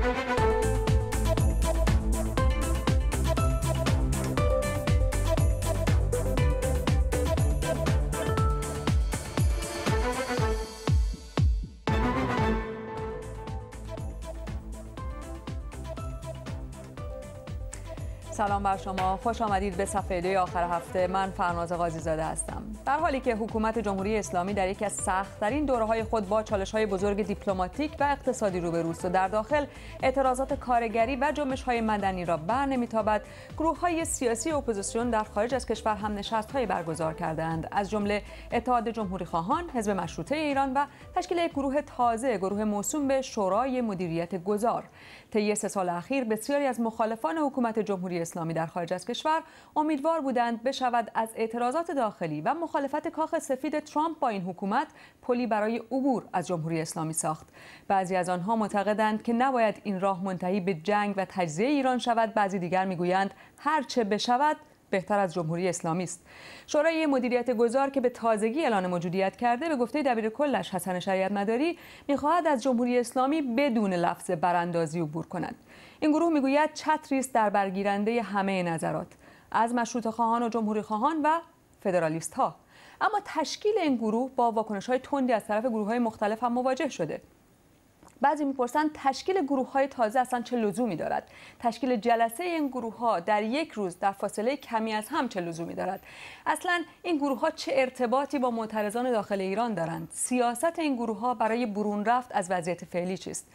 Bye. سلام بر شما. خوش آمدید به صفحه آخر هفته. من فرناز قاضی زاده هستم. در حالی که حکومت جمهوری اسلامی در یکی از سختترین دوره های خود با چالش های بزرگ دیپلماتیک و اقتصادی روبروست و در داخل اعتراضات کارگری و جنبش های مدنی را بر نمیتابد گروه های سیاسی اپوزیسیون در خارج از کشور هم نشست های برگزار کردند از جمله اتحاد جمهوری خواهان حزب مشروطه ایران و تشکیل یک گروه تازه گروه موسوم به شورای مدیریت گذار. طی سه سال اخیر بسیاری از مخالفان حکومت جمهوری اسلامی در خارج از کشور امیدوار بودند بشود از اعتراضات داخلی و مخالفت کاخ سفید ترامپ با این حکومت پلی برای عبور از جمهوری اسلامی ساخت. بعضی از آنها معتقدند که نباید این راه منتهی به جنگ و تجزیه ایران شود. بعضی دیگر می‌گویند هر چه بشود بهتر از جمهوری اسلامی است. شورای مدیریت گذار که به تازگی اعلان موجودیت کرده به گفته دبیر کلش حسن شریعت مداری می‌خواهد از جمهوری اسلامی بدون لفظ براندازی عبور کند. این گروه می‌گوید چتری است در برگیرنده همه نظرات. از مشروط خواهان و جمهوری خواهان و فدرالیست ها اما تشکیل این گروه با واکنش های تندی از طرف گروه های مختلف هم مواجه شده. بعضی می‌پرسند تشکیل گروه های تازه اصلا چه لزومی دارد؟ تشکیل جلسه این گروه ها در یک روز در فاصله کمی از هم چه لزومی دارد؟ اصلا این گروه ها چه ارتباطی با معترضان داخل ایران دارند؟ سیاست این گروه ها برای برون رفت از وضعیت فعلی چیست؟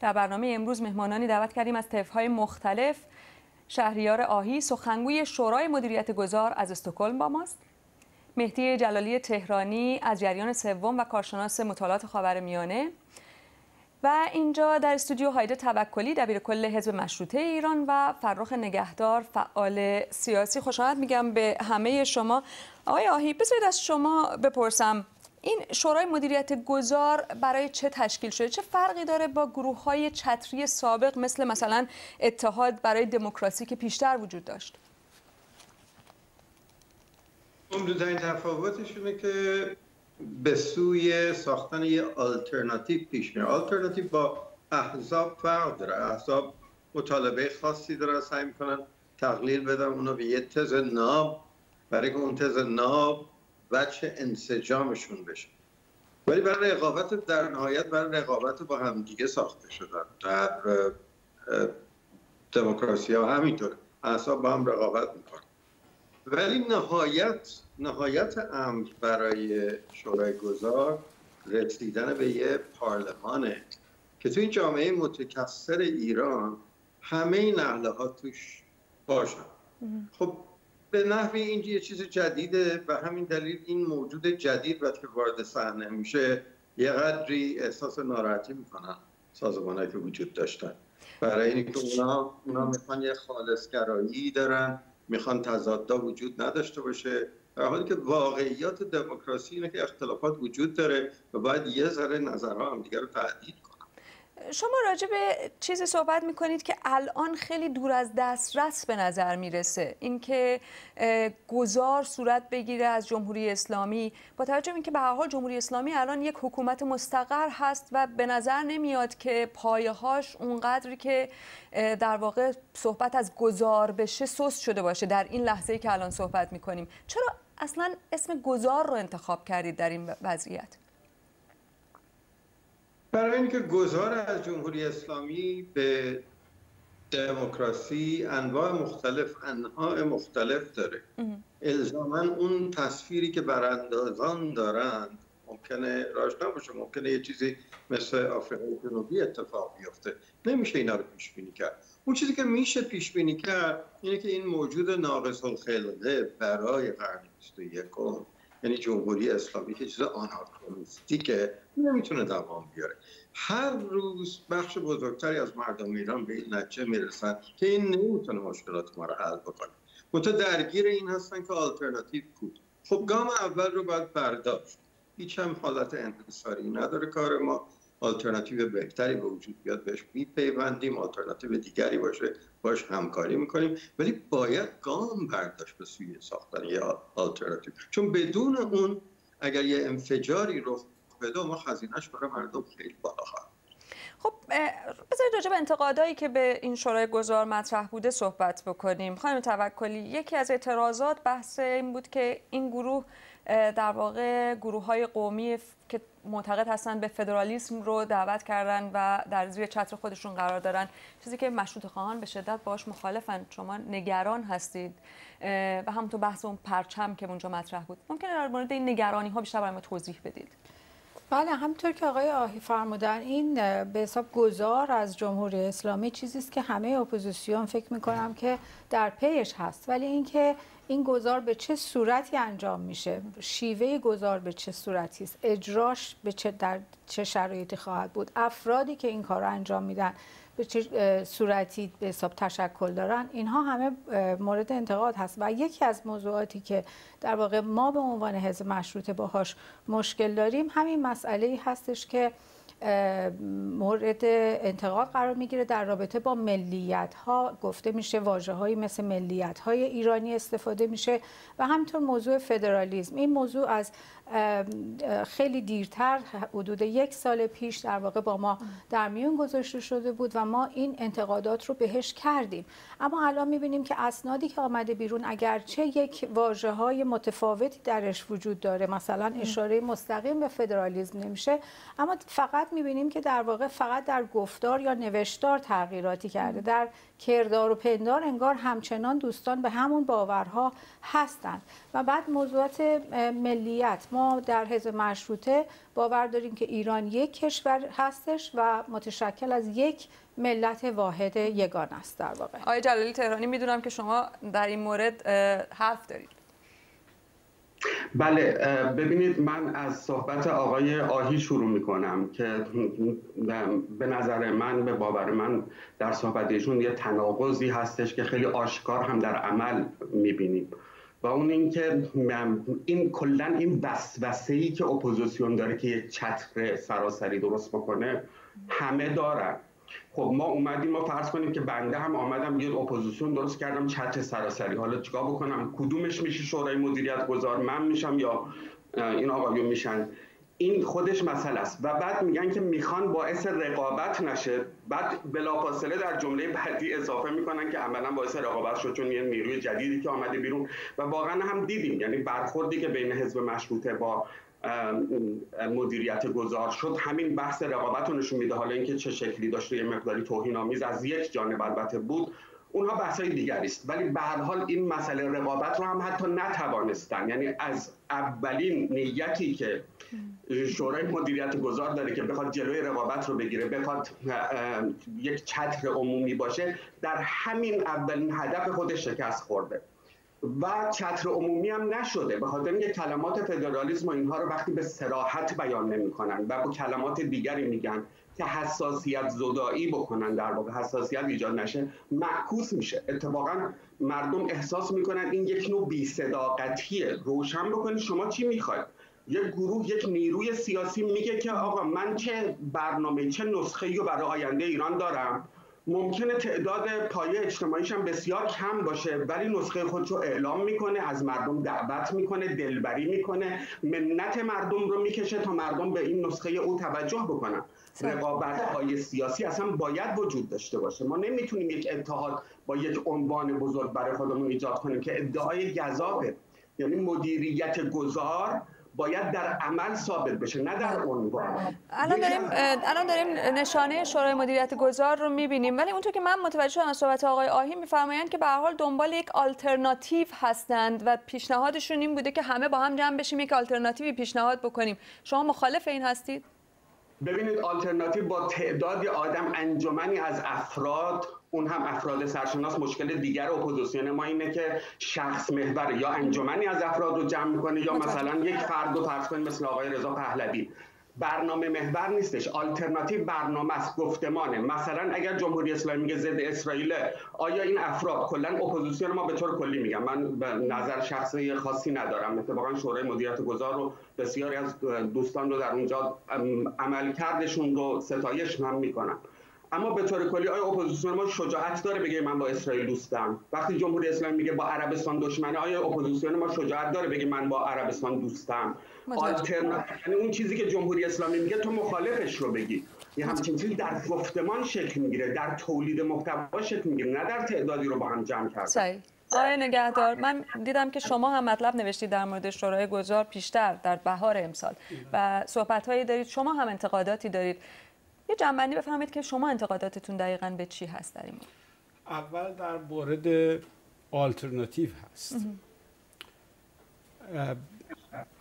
در برنامه امروز مهمانانی دعوت کردیم از های مختلف. شهریار آهی سخنگوی شورای مدیریت گذار از استکهلم با ماست. مهدی جلالی تهرانی از جریان سوم و کارشناس مطالعات خاورمیانه. و اینجا در استودیو هایده توکلی دبیر کل حزب مشروطه ایران و فرخ نگهدار فعال سیاسی. خوش میگم به همه شما. آقای آهی بذارید از شما بپرسم این شورای مدیریت گذار برای چه تشکیل شده؟ چه فرقی داره با گروه های چتری سابق مثل مثلا اتحاد برای دموکراسی که پیشتر وجود داشت؟ عمدترین تفاوتشونه که به سوی ساختن یه آلترناتیو پیش میره. آلترناتیو با احزاب فرق داره. احزاب مطالبه خاصی داره سعی می‌کنن تقلیل بدن اونو به یه تز ناب برای که اون تز ناب وجه انسجامشون بشه. ولی برای رقابت در نهایت برای رقابت با همدیگه ساخته شدن. در دموکراسی ها همینطور. احزاب با هم رقابت می‌کنن. ولی نهایت نهایت امر برای شورای گذار رسیدن به یه پارلمانه که تو این جامعه متکثر ایران همه این نهله ها توش باشن. خب به نحوی این یه چیز جدیده و همین دلیل این موجود جدید وقتی که وارد صحنه میشه یه قدری احساس ناراحتی می‌کنن سازمان که وجود داشتن. برای اینکه اونا, اونا می‌خوان یه خالصگرایی دارن. می‌خوان تضادا وجود نداشته باشه. در حالی که واقعیات دموکراسی اینه که اختلافات وجود داره و باید یه ذره نظرها هم دیگر رو تعدید کنن شما راجع به چیزی صحبت می‌کنید که الان خیلی دور از دسترس به نظر می‌رسه. اینکه گذار صورت بگیره از جمهوری اسلامی. با توجه به اینکه به هر حال جمهوری اسلامی الان یک حکومت مستقر هست و به نظر نمیاد که پایه هاش اونقدری که در واقع صحبت از گذار بشه سست شده باشه در این لحظه ای که الان صحبت می‌کنیم. چرا اصلا اسم گذار رو انتخاب کردید در این وضعیت؟ برای اینکه گذار از جمهوری اسلامی به دموکراسی انواع مختلف انواع مختلف داره. الزاما اون تصویری که براندازان دارند ممکنه راش نباشه ممکنه یه چیزی مثل آفریقای جنوبی اتفاق بیفته. نمیشه اینا رو پیش بینی کرد. اون چیزی که میشه پیش بینی کرد اینه که این موجود ناقص الخلقه برای قرن 21 یعنی جمهوری اسلامی که چیز که نمی‌تونه دوام بیاره. هر روز بخش بزرگتری از مردم ایران به این نتیجه می‌رسن که این نمی‌تونه مشکلات ما رو حل بکنه. منتها درگیر این هستن که آلترناتیو بود خب گام اول رو باید برداشت. هیچ هم حالت انحصاری نداره کار ما. آلترناتیو بهتری به وجود بیاد بهش میپیوندیم آلترناتیو دیگری باشه باش همکاری می‌کنیم. ولی باید گام برداشت به سوی ساختن یه آلترناتیو. چون بدون اون اگر یه انفجاری رخ بده ما خزینهش برای مردم خیلی بالا خواهد خب بذارید راجع به انتقادایی که به این شورای گذار مطرح بوده صحبت بکنیم. خانم توکلی یکی از اعتراضات بحث این بود که این گروه در واقع گروه های قومی که معتقد هستند به فدرالیسم رو دعوت کردن و در زیر چتر خودشون قرار دارن. چیزی که مشروط خواهان به شدت باش مخالفن. شما نگران هستید. و هم تو بحث اون پرچم که اونجا مطرح بود. ممکنه در مورد این نگرانی ها بیشتر برای ما توضیح بدید. بله همطور که آقای آهی فرمودن این به حساب گذار از جمهوری اسلامی چیزی است که همه اپوزیسیون فکر می‌کنم که در پیش هست. ولی اینکه این گذار به چه صورتی انجام میشه شیوه گذار به چه صورتی است اجراش به چه در چه شرایطی خواهد بود افرادی که این کار رو انجام میدن به چه صورتی به حساب تشکل دارن اینها همه مورد انتقاد هست. و یکی از موضوعاتی که در واقع ما به عنوان حزب مشروطه باهاش مشکل داریم همین مسئله هستش که مورد انتقاد قرار می‌گیره در رابطه با ملیت ها گفته میشه واجه هایی مثل ملیت های ایرانی استفاده میشه و همینطور موضوع فدرالیزم این موضوع از خیلی دیرتر حدود یک سال پیش در واقع با ما در میون گذاشته شده بود و ما این انتقادات رو بهش کردیم. اما الان می‌بینیم که اسنادی که آمده بیرون اگرچه یک واژه های متفاوتی درش وجود داره مثلا اشاره مستقیم به فدرالیزم نمیشه اما فقط می‌بینیم که در واقع فقط در گفتار یا نوشتار تغییراتی کرده. در کردار و پندار انگار همچنان دوستان به همون باورها هستند. و بعد موضوعات ملیت. ما در حزب مشروطه باور داریم که ایران یک کشور هستش و متشکل از یک ملت واحد یگان است در واقع. آقای جلالی تهرانی می‌دونم که شما در این مورد حرف دارید. بله ببینید من از صحبت آقای آهی شروع می کنم که به نظر من به باور من در صحبت ایشون یه تناقضی هستش که خیلی آشکار هم در عمل می بینیم و اون اینکه این کلا این وسوسه ای که اپوزیسیون داره که یه چتر سراسری درست بکنه همه دارن. خب ما اومدیم ما فرض کنیم که بنده هم آمدم یه اپوزیسیون درست کردم چتر سراسری. حالا چیکار بکنم؟ کدومش میشه شورای مدیریت گذار من میشم یا این آقایون میشن؟ این خودش مسئله است. و بعد میگن که می‌خوان باعث رقابت نشه. بعد بلافاصله در جمله بعدی اضافه می‌کنن که عملا باعث رقابت شد چون یه نیروی جدیدی که آمده بیرون. و واقعا هم دیدیم یعنی برخوردی که بین حزب مشروطه با مدیریت گذار شد همین بحث رقابت رو نشون میده. حالا اینکه چه شکلی داشته یه مقداری توهین آمیز از یک جانب البته بود. اونها بحث های دیگری است. ولی به هر حال این مسئله رقابت رو هم حتی نتوانستن. یعنی از اولین نیتی که شورای مدیریت گذار داره که بخواد جلوی رقابت رو بگیره بخواد یک چتر عمومی باشه در همین اولین هدف خودش شکست خورده. و چتر عمومی هم نشده. به خاطر اینکه کلمات فدرالیسم و اینها رو وقتی به سراحت بیان نمی‌کنن و با کلمات دیگری میگن که حساسیت زدایی بکنن در واقع حساسیت ایجاد نشه معکوس میشه. اتفاقا مردم احساس می‌کنن این یک نوع بیصداقتیه. روشن بکنید شما چی می‌خواید. یک گروه یک نیروی سیاسی میگه که آقا من چه برنامه چه نسخه رو برای آینده ایران دارم ممکنه تعداد پایه اجتماعیش هم بسیار کم باشه ولی نسخه خودش رو اعلام می‌کنه از مردم دعوت می‌کنه دلبری می‌کنه. منت مردم رو می‌کشه تا مردم به این نسخه او توجه بکنن. رقابت های سیاسی اصلا باید وجود داشته باشه. ما نمی‌تونیم یک اتحاد با یک عنوان بزرگ برای خودمون ایجاد کنیم که ادعای گذابه یعنی مدیریت گذار باید در عمل ثابت بشه نه در عنوان. الان داریم الان داریم نشانه شورای مدیریت گذار رو می‌بینیم. ولی اونطور که من متوجه شدم از صحبت آقای آهی میفرمایند که به هر حال دنبال یک آلترناتیو هستند و پیشنهادشون این بوده که همه با هم جمع بشیم یک آلترناتیوی پیشنهاد بکنیم. شما مخالف این هستید؟ ببینید آلترناتیو با تعدادی آدم انجمنی از افراد اون هم افراد سرشناس مشکل دیگر اپوزیسیون ما اینه که شخص محور یا انجمنی از افراد رو جمع می‌کنه یا مثلا یک فرد رو فرض کنید مثل آقای رضا پهلوی. برنامه محور نیستش آلترناتیو برنامه است گفتمانه. مثلا اگر جمهوری اسلامی میگه ضد اسرائیل آیا این افراد کلا اپوزیسیون ما به طور کلی میگم من به نظر شخصی خاصی ندارم. اتفاقا شورای مدیریت گذار رو بسیاری از دوستان رو در اونجا عملکردشون رو ستایش هم می‌کنم. اما به طور کلی آیا اپوزیسیون ما شجاعت داره بگه من با اسرائیل دوستم؟ وقتی جمهوری اسلامی میگه با عربستان دشمنه آیا اپوزیسیون ما شجاعت داره بگه من با عربستان دوستم؟ یعنی اون چیزی که جمهوری اسلامی میگه تو مخالفش رو بگی. یه همچین چیزی در گفتمان شکل می‌گیره در تولید محتوا شکل می‌گیره نه در تعدادی رو با هم جمع کردن. آقای نگهدار من دیدم که شما هم مطلب نوشتید در مورد شورای گذار پیشتر در بهار امسال و صحبت هایی دارید. شما هم انتقاداتی دارید. یه جنبندی بفهمید که شما انتقاداتتون دقیقا به چی هست در این اول در مورد آلترناتیو هست.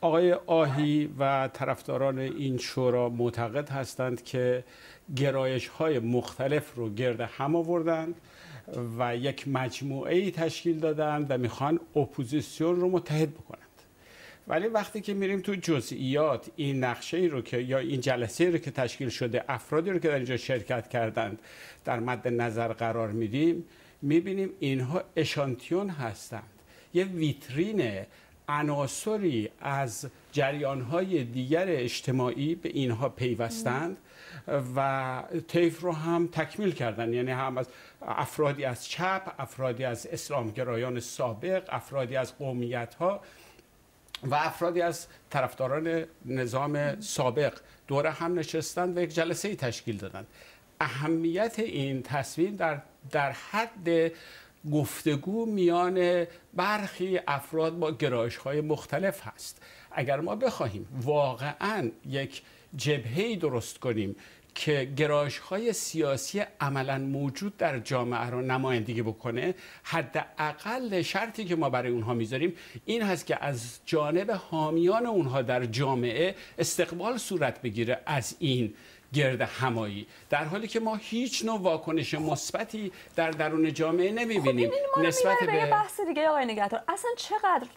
آقای آهی و طرفداران این شورا معتقد هستند که گرایش های مختلف رو گرد هم آوردند و یک مجموعه ای تشکیل دادند و می‌خوان اپوزیسیون رو متحد بکنند ولی وقتی که میریم تو جزئیات این نقشه ای رو که یا این جلسه رو که تشکیل شده افرادی رو که در اینجا شرکت کردند در مد نظر قرار میدیم می‌بینیم اینها اشانتیون هستند. یه ویترین عناصری از جریانهای دیگر اجتماعی به اینها پیوستند و طیف رو هم تکمیل کردن. یعنی هم از افرادی از چپ افرادی از اسلامگرایان سابق افرادی از قومیت ها و افرادی از طرفداران نظام سابق دور هم نشستند و یک جلسه تشکیل دادند. اهمیت این تصمیم در, در حد گفتگو میان برخی افراد با گرایش های مختلف هست. اگر ما بخواهیم واقعا یک جبهه درست کنیم که گرایش های سیاسی عملا موجود در جامعه رو نمایندگی بکنه حداقل شرطی که ما برای اونها می‌ذاریم این هست که از جانب حامیان اونها در جامعه استقبال صورت بگیره از این گرد همایی. در حالی که ما هیچ نوع واکنش مثبتی در درون جامعه نمی‌بینیم. خب نسبت به بحث دیگه آقای نگهدار. اصلا چقدر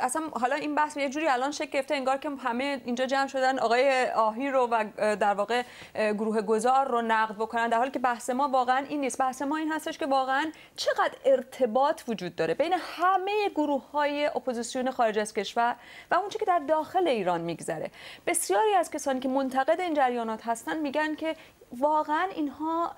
اصلا حالا این بحث یه جوری الان شکل گرفته انگار که همه اینجا جمع شدن آقای آهی رو و در واقع گروه گذار رو نقد بکنن در حالی که بحث ما واقعا این نیست. بحث ما این هستش که واقعا چقدر ارتباط وجود داره بین همه گروه های اپوزیسیون خارج از کشور و اونچه که در داخل ایران میگذره. بسیاری از کسانی که منتقد این جریانات هستن میگن که واقعا اینها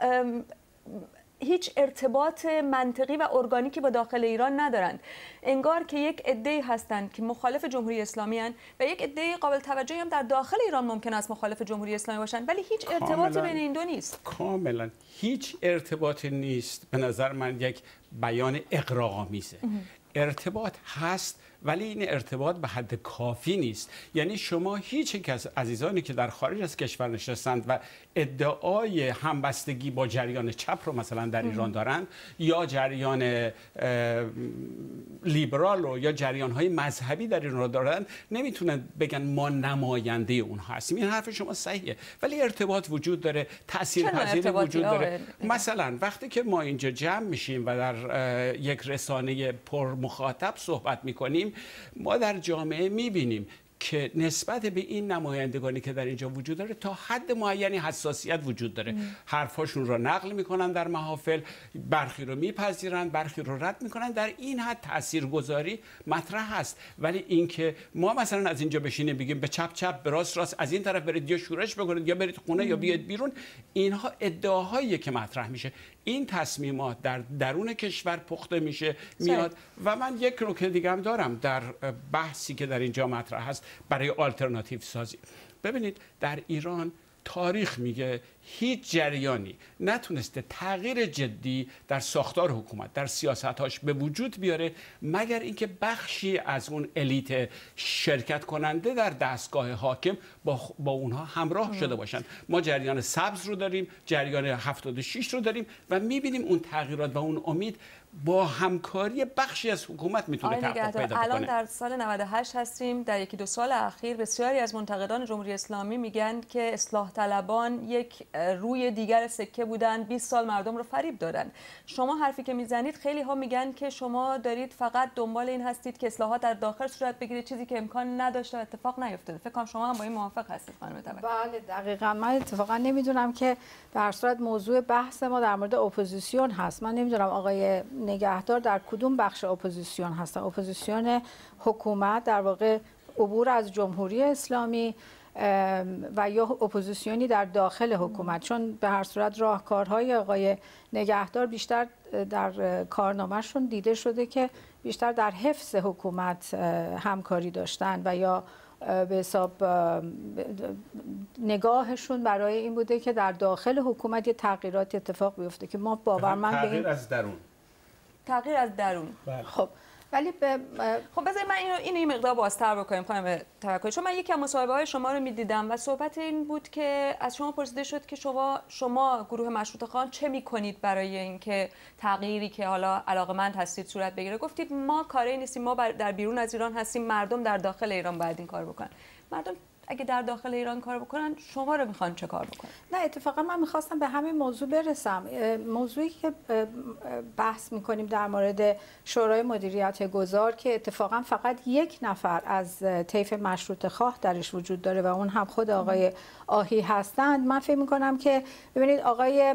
هیچ ارتباط منطقی و ارگانیکی با داخل ایران ندارند. انگار که یک عده هستند که مخالف جمهوری اسلامی هستند و یک عده قابل توجهی هم در داخل ایران ممکن است مخالف جمهوری اسلامی باشند. ولی هیچ ارتباطی بین این دو نیست. کاملا. هیچ ارتباطی نیست. به نظر من یک بیان اقراق‌آمیزه ارتباط هست ولی این ارتباط به حد کافی نیست. یعنی شما هیچ یک از عزیزانی که در خارج از کشور نشستند و ادعای همبستگی با جریان چپ رو مثلا در ایران دارند یا جریان لیبرال رو یا جریان های مذهبی در ایران رو دارند نمی‌تونن بگن ما نماینده اونها هستیم. این حرف شما صحیحه. ولی ارتباط وجود داره تاثیر پذیر وجود داره. مثلا وقتی که ما اینجا جمع میشیم و در یک رسانه پر مخاطب صحبت می‌کنیم ما در جامعه می‌بینیم که نسبت به این نمایندگانی که در اینجا وجود داره تا حد معینی حساسیت وجود داره. حرفاشون رو نقل می‌کنن در محافل برخی رو میپذیرن برخی رو رد می‌کنن. در این حد تاثیرگذاری مطرح هست ولی اینکه ما مثلا از اینجا بشینیم بگیم به چپ چپ به راست راست از این طرف برید یا شورش بکنید یا برید خونه یا بیاید بیرون اینها ادعاهایی که مطرح میشه. این تصمیمات در درون کشور پخته میشه میاد. و من یک نکته دیگه هم دارم در بحثی که در اینجا مطرح هست برای آلترناتیو سازی. ببینید در ایران تاریخ میگه هیچ جریانی نتونسته تغییر جدی در ساختار حکومت در سیاستهاش به وجود بیاره مگر اینکه بخشی از اون الیت شرکت کننده در دستگاه حاکم با, با اونها همراه شده باشند. ما جریان سبز رو داریم جریان 76 رو داریم و می‌بینیم اون تغییرات و اون امید با همکاری بخشی از حکومت می‌تونه تحقق پیدا الان در سال 98 هستیم در یکی دو سال اخیر بسیاری از منتقدان جمهوری اسلامی میگن که اصلاح طلبان یک روی دیگر سکه بودن 20 سال مردم رو فریب دادن. شما حرفی که می‌زنید خیلی ها میگن که شما دارید فقط دنبال این هستید که اصلاحات در داخل صورت بگیره چیزی که امکان نداشته و اتفاق نیفتاده. فکر کنم شما هم با این موافق هستید خانم بله دقیقاً. من اتفاقا نمی‌دونم که در صورت موضوع بحث ما در مورد اپوزیسیون هست. من نمی‌دونم آقای نگهدار در کدوم بخش اپوزیسیون هستن؟ اپوزیسیون حکومت در واقع عبور از جمهوری اسلامی و یا اپوزیسیونی در داخل حکومت. چون به هر صورت راهکارهای آقای نگهدار بیشتر در کارنامهشون دیده شده که بیشتر در حفظ حکومت همکاری داشتن و یا به حساب نگاهشون برای این بوده که در داخل حکومت یه تغییرات اتفاق بیفته که ما باورمند به این از درون. تغییر از درون. بله. خب ولی به خب بذارید من اینو اینو این مقدار بازتر بکنیم خانم توکلی چون من یکی از مصاحبه های شما رو می‌دیدم و صحبت این بود که از شما پرسیده شد که شما شما گروه مشروط خان چه می‌کنید برای اینکه تغییری که حالا علاقمند هستید صورت بگیره. گفتید ما کاری نیستیم ما در بیرون از ایران هستیم مردم در داخل ایران باید این کار بکنن. مردم اگه در داخل ایران کار بکنن شما رو می‌خوان چه کار بکنن؟ نه اتفاقا من می‌خواستم به همین موضوع برسم. موضوعی که بحث می‌کنیم در مورد شورای مدیریت گذار که اتفاقا فقط یک نفر از طیف مشروط خواه درش وجود داره و اون هم خود آقای آهی هستند. من فکر می‌کنم که ببینید آقای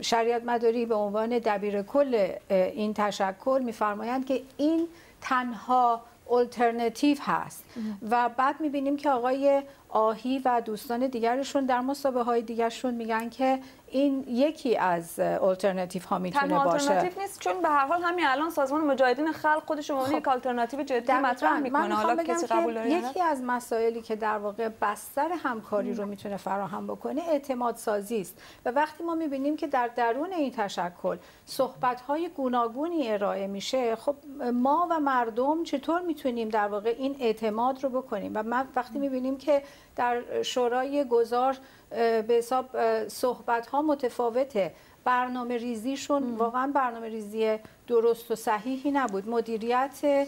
شریعت مداری به عنوان دبیر کل این تشکل میفرمایند که این تنها الترنتیو هست. و بعد می‌بینیم که آقای آهی و دوستان دیگرشون در مسابقه های دیگرشون میگن که این یکی از الटरनेटیو ها می‌تونه باشه. آلترناتیو نیست چون به هر حال همین الان سازمان مجاهدین خلق خودش به خب. یک جدی مطرح می‌کنه. حالا کسی قبول داره یکی از مسائلی که در واقع بستر همکاری رو می‌تونه فراهم بکنه اعتماد سازی است. و وقتی ما می‌بینیم که در درون این تشکل صحبت های گوناگونی ارائه میشه خب ما و مردم چطور می‌تونیم در واقع این اعتماد رو بکنیم؟ و من وقتی می‌بینیم که در شورای گزار به حساب صحبت ها متفاوته. برنامه ریزیشون واقعا برنامه ریزی درست و صحیحی نبود. مدیریت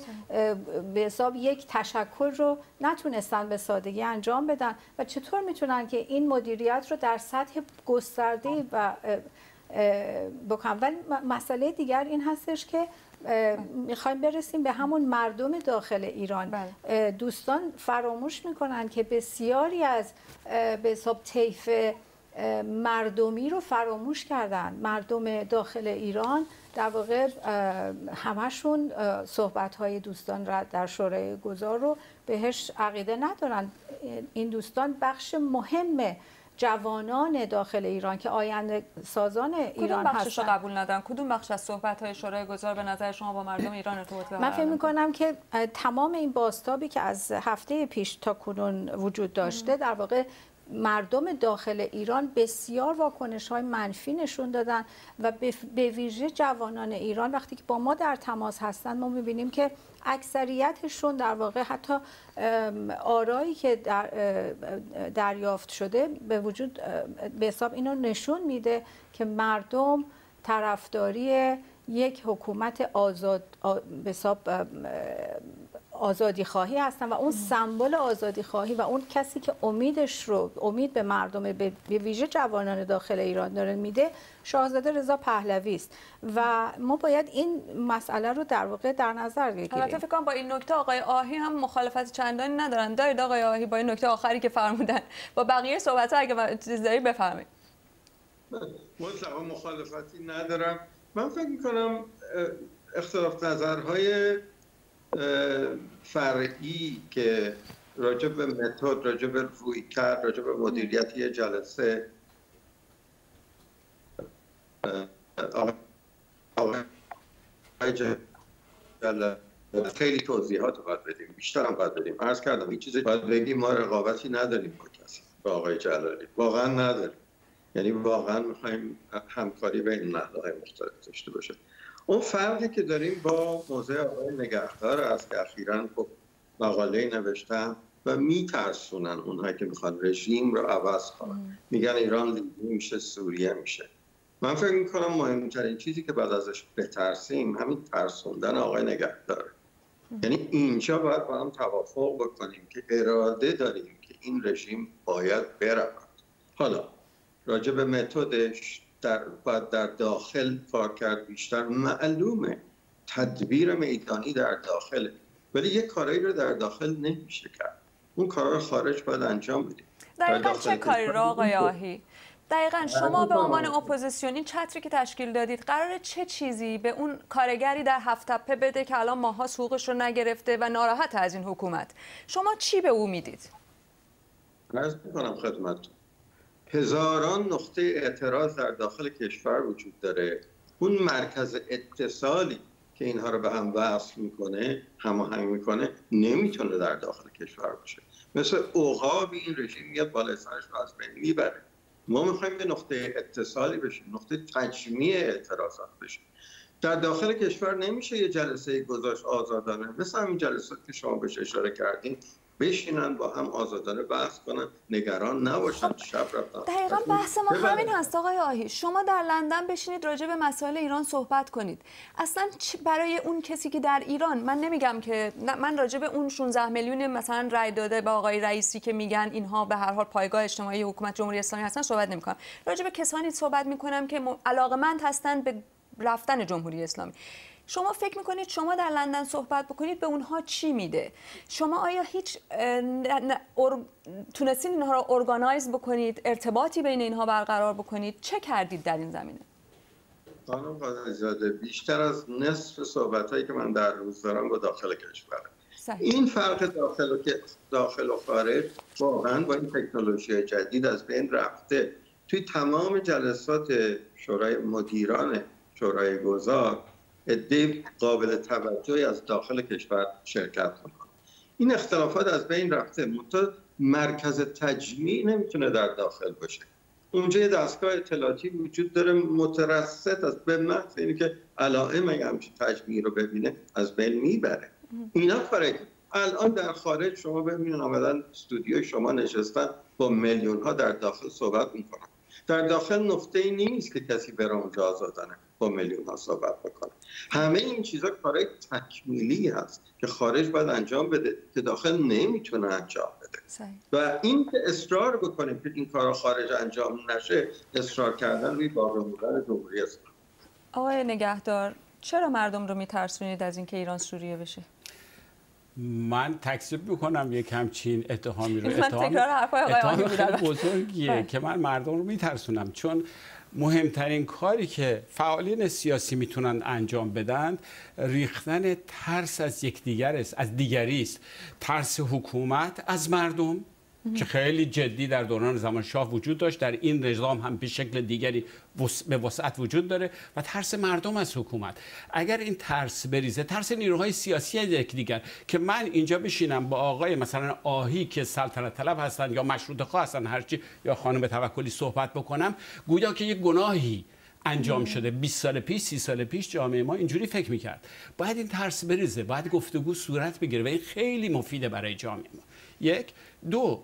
به حساب یک تشکل رو نتونستن به سادگی انجام بدن و چطور می‌تونن که این مدیریت رو در سطح گسترده و بکنن؟ ولی مسئله دیگر این هستش که می‌خوایم برسیم به همون مردم داخل ایران. بله. دوستان فراموش می‌کنن که بسیاری از به حساب طیف مردمی رو فراموش کردن. مردم داخل ایران در واقع همشون صحبت های دوستان را در شورای گذار رو بهش عقیده ندارن. این دوستان بخش مهم جوانان داخل ایران که آینده سازان ایران هستن. کدوم قبول ندارن؟ کدوم بخش از صحبت های شورای گذار به نظر شما با مردم ایران ارتباط من فکر می‌کنم که تمام این باستابی که از هفته پیش تا کنون وجود داشته در واقع مردم داخل ایران بسیار واکنش های منفی نشون دادن و به ویژه جوانان ایران وقتی که با ما در تماس هستن ما می‌بینیم که اکثریتشون در واقع حتی آرایی که در دریافت شده به وجود به حساب اینو نشون میده که مردم طرفداری یک حکومت آزاد به حساب آزادی خواهی هستن و اون سمبل آزادی خواهی و اون کسی که امیدش رو امید به مردم به ویژه جوانان داخل ایران داره میده شاهزاده رضا پهلوی است. و ما باید این مسئله رو در واقع در نظر بگیریم. البته فکر کنم با این نکته آقای آهی هم مخالفت چندانی ندارن. دارید آقای آهی با این نکته آخری که فرمودن. با بقیه صحبت اگه چیز داری بفرمایید. مطلقا مخالفتی ندارم. من فکر می‌کنم اختلاف نظرهای فرعی که راجع به متد راجع به روی کرد راجع به مدیریت یه جلسه خیلی توضیحات باید بدیم بیشتر هم باید بدیم. عرض کردم این چیزی باید بگیم ما رقابتی نداریم با کسی با آقای جلالی. واقعا نداریم. یعنی واقعا می‌خوایم همکاری بین نهادهای مختلف داشته باشه اون فرقی که داریم با موضع آقای نگهدار است که اخیرا خب مقاله نوشتم و میترسونن اونهایی که می‌خوان رژیم رو عوض کنن. میگن ایران لیبی میشه سوریه میشه. من فکر می‌کنم مهمترین چیزی که بعد ازش بترسیم همین ترسوندن آقای نگهداره یعنی اینجا باید با هم توافق بکنیم که اراده داریم که این رژیم باید برود. حالا راجع به متدش در باید در داخل کار کرد بیشتر. معلومه تدبیر میدانی در داخل ولی یک کارایی رو در داخل نمیشه کرد. اون کارا رو خارج باید انجام بدیم دقیقا چه کاری رو آقای آهی؟ دقیقا شما به عنوان اپوزیسیونی چتری که تشکیل دادید قرار چه چیزی به اون کارگری در هفت تپه بده که الان ماها حقوقش رو نگرفته و ناراحت از این حکومت؟ شما چی به او می‌دید؟ عرض می‌کنم خدمتتون. هزاران نقطه اعتراض در داخل کشور وجود داره. اون مرکز اتصالی که اینها رو به هم وصل می‌کنه هماهنگ می‌کنه نمی‌تونه در داخل کشور باشه. مثل اوقابی این رژیم میاد بالای سرش رو از بین می‌بره. ما می‌خوایم به نقطه اتصالی بشیم نقطه تجمیع اعتراضات بشیم. در داخل کشور نمیشه یه جلسه گذاشت آزادانه. مثل همین جلسات که شما بهش اشاره کردین بشینن با هم آزادانه بحث کنن. نگران نباشن خب، شب رفتن دقیقا بحث ما همین هست آقای آهی. شما در لندن بشینید راجع به مسائل ایران صحبت کنید. اصلا برای اون کسی که در ایران من نمیگم که من راجع به اون 16 میلیون مثلا رای داده به آقای رئیسی که میگن اینها به هر حال پایگاه اجتماعی حکومت جمهوری اسلامی هستن صحبت نمی‌کنم. راجع به کسانی صحبت می‌کنم که علاقمند هستن به رفتن جمهوری اسلامی. شما فکر می‌کنید شما در لندن صحبت بکنید به اونها چی میده؟ شما آیا هیچ تونستین اینها رو ارگانایز بکنید ارتباطی بین اینها برقرار بکنید؟ چه کردید در این زمینه؟ خانم زاده بیشتر از نصف صحبت هایی که من در روز دارم با داخل کشور این فرق داخل و, داخل و خارج واقعا با این تکنولوژی جدید از بین رفته. توی تمام جلسات شورای مدیران شورای گذار عده قابل توجهی از داخل کشور شرکت می‌کنن این اختلافات از بین رفته. منتها مرکز تجمیع نمی‌تونه در داخل باشه. اونجا یه دستگاه اطلاعاتی وجود داره مترسط از به محض اینی که علائم اگه همچین تجمیع رو ببینه از بین می‌بره. اینا فرق الان در خارج شما ببینید آمدن استودیو شما نشستن با میلیون ها در داخل صحبت می‌کنن. در داخل نقطه ای نیست که کسی بره اونجا آزادانه. با میلیون ها صحبت بکنه. همه این چیزها کارهای تکمیلی هست که خارج باید انجام بده که داخل نمی‌تونه انجام بده. و این که اصرار بکنیم که این کارا خارج انجام نشه اصرار کردن روی باقی موندن جمهوری اسلامی. آقای نگهدار چرا مردم رو میترسونید از اینکه ایران سوریه بشه؟ من تکذیب می‌کنم یک همچین اتهامی رو. اتهام, اتهام خیلی بزرگیه بله. که من مردم رو میترسونم. چون مهمترین کاری که فعالین سیاسی می‌تونن انجام بدن ریختن ترس از یکدیگر است از دیگری است ترس حکومت از مردم. که خیلی جدی در دوران زمان شاه وجود داشت. در این نظام هم به شکل دیگری به وسعت وجود داره و ترس مردم از حکومت. اگر این ترس بریزه ترس نیروهای سیاسی یک دیگر که من اینجا بشینم با آقای مثلا آهی که سلطنت طلب هستن یا مشروط خواه هستن هرچی یا خانم توکلی صحبت بکنم گویا که یک گناهی انجام شده. 20 سال پیش 30 سال پیش جامعه ما اینجوری فکر می‌کرد. باید این ترس بریزه باید گفتگو صورت بگیره و این خیلی مفیده برای جامعه ما. یک. دو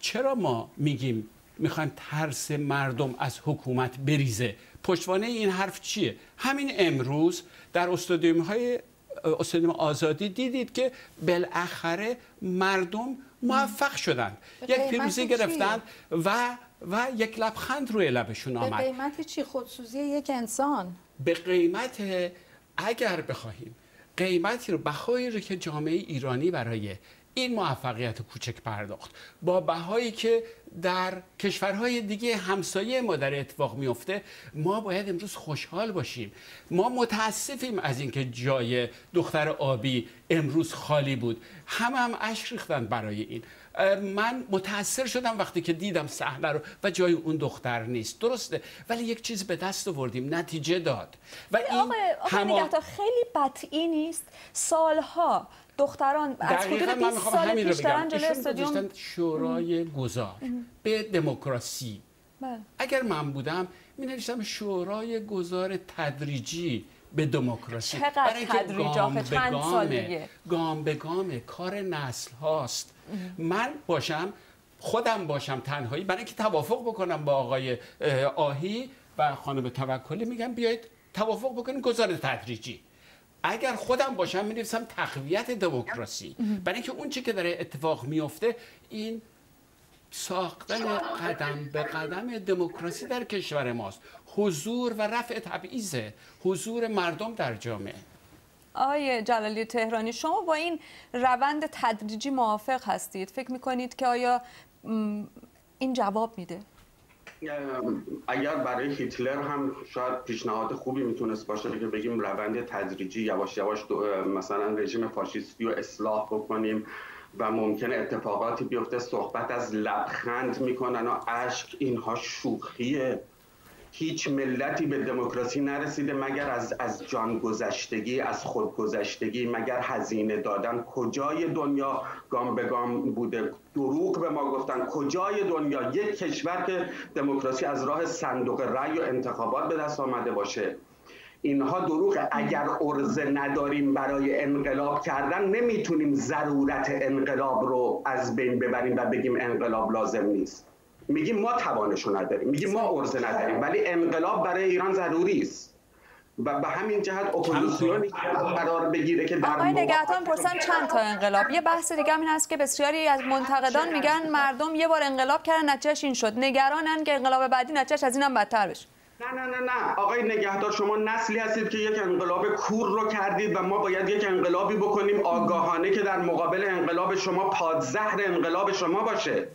چرا ما میگیم می‌خوایم ترس مردم از حکومت بریزه؟ پشتوانه این حرف چیه؟ همین امروز در استادیوم های استادیوم آزادی دیدید که بالاخره مردم موفق شدند. یک پیروزی گرفتن و و یک لبخند روی لبشون آمد. به قیمت چی؟ خودسوزی یک انسان. به قیمت اگر بخواهیم قیمتی رو بخوایی رو که جامعه ایرانی برای این موفقیت کوچک پرداخت. با بهایی که در کشورهای دیگه همسایه ما در اتفاق میفته ما باید امروز خوشحال باشیم. ما متاسفیم از اینکه جای دختر آبی امروز خالی بود. همه هم اش ریختن برای این. من متاثر شدم وقتی که دیدم صحنه رو و جای اون دختر نیست. درسته ولی یک چیز به دست آوردیم نتیجه داد. و این آقای, خیلی بطعی نیست. سالها دختران از حدود 20 سال پیش دارن جلوی استادیوم. شورای گذار. به دموکراسی. بله. اگر من بودم می نوشتم شورای گذار تدریجی به دموکراسی. چقدر تدریج گام سال دیگه؟ گام به گام کار نسل هاست. من باشم خودم باشم تنهایی. برای اینکه توافق بکنم با آقای آهی و خانم توکلی میگم بیایید توافق بکنیم گذار تدریجی. اگر خودم باشم می نویسم تقویت دموکراسی. برای اینکه اون چی که داره اتفاق میفته این ساختن قدم به قدم دموکراسی در کشور ماست. حضور و رفع تبعیض حضور مردم در جامعه. آقای جلالی تهرانی شما با این روند تدریجی موافق هستید؟ فکر می‌کنید که آیا این جواب میده؟ اگر برای هیتلر هم شاید پیشنهاد خوبی می‌تونست باشه که بگیم روند تدریجی یواش یواش مثلا رژیم فاشیستی رو اصلاح بکنیم و ممکن اتفاقاتی بیفته. صحبت از لبخند می‌کنن و اشک اینها شوخیه. هیچ ملتی به دموکراسی نرسیده مگر از از جان گذشتگی از خود گذشتگی مگر هزینه دادن. کجای دنیا گام به گام بوده؟ دروغ به ما گفتن. کجای دنیا؟ یک کشور که دموکراسی از راه صندوق رأی و انتخابات به دست آمده باشه. اینها دروغ. اگر عرضه نداریم برای انقلاب کردن نمی‌تونیم ضرورت انقلاب رو از بین ببریم و بگیم انقلاب لازم نیست. میگیم ما توانشو نداریم میگیم ما عرضه نداریم ولی انقلاب برای ایران ضروری است. و به همین جهت اپوزیسیونی قرار بگیره که در آقای نگهدار پرسن چند تا انقلاب؟ یه بحث دیگه این هست که بسیاری از منتقدان میگن مردم یه بار انقلاب کردن نتیجهش این شد. نگرانن که انقلاب بعدی نتیجهش از اینم بدتر بشه. نه نه نه نه. آقای نگهدار شما نسلی هستید که یک انقلاب کور رو کردید و ما باید یک انقلابی بکنیم آگاهانه که در مقابل انقلاب شما پادزهر انقلاب شما باشه.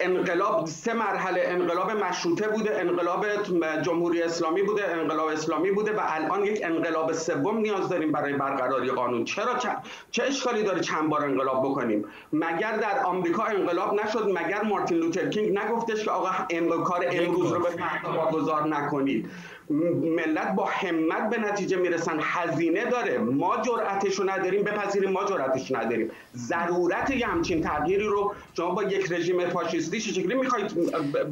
انقلاب سه مرحله. انقلاب مشروطه بوده انقلاب جمهوری اسلامی بوده انقلاب اسلامی بوده و الان یک انقلاب سوم نیاز داریم برای برقراری قانون. چرا چه اشکالی داره چند بار انقلاب بکنیم؟ مگر در آمریکا انقلاب نشد مگر مارتین لوتر کینگ نگفتش که آقا کار امروز رو به فردا گذار نکنید. ملت با همت به نتیجه می‌رسن. هزینه داره. ما جرأتشو نداریم بپذیریم ما جرأتش نداریم. ضرورت یه همچین تغییری رو شما با یک رژیم فاشیستی چه شکلی می‌خواید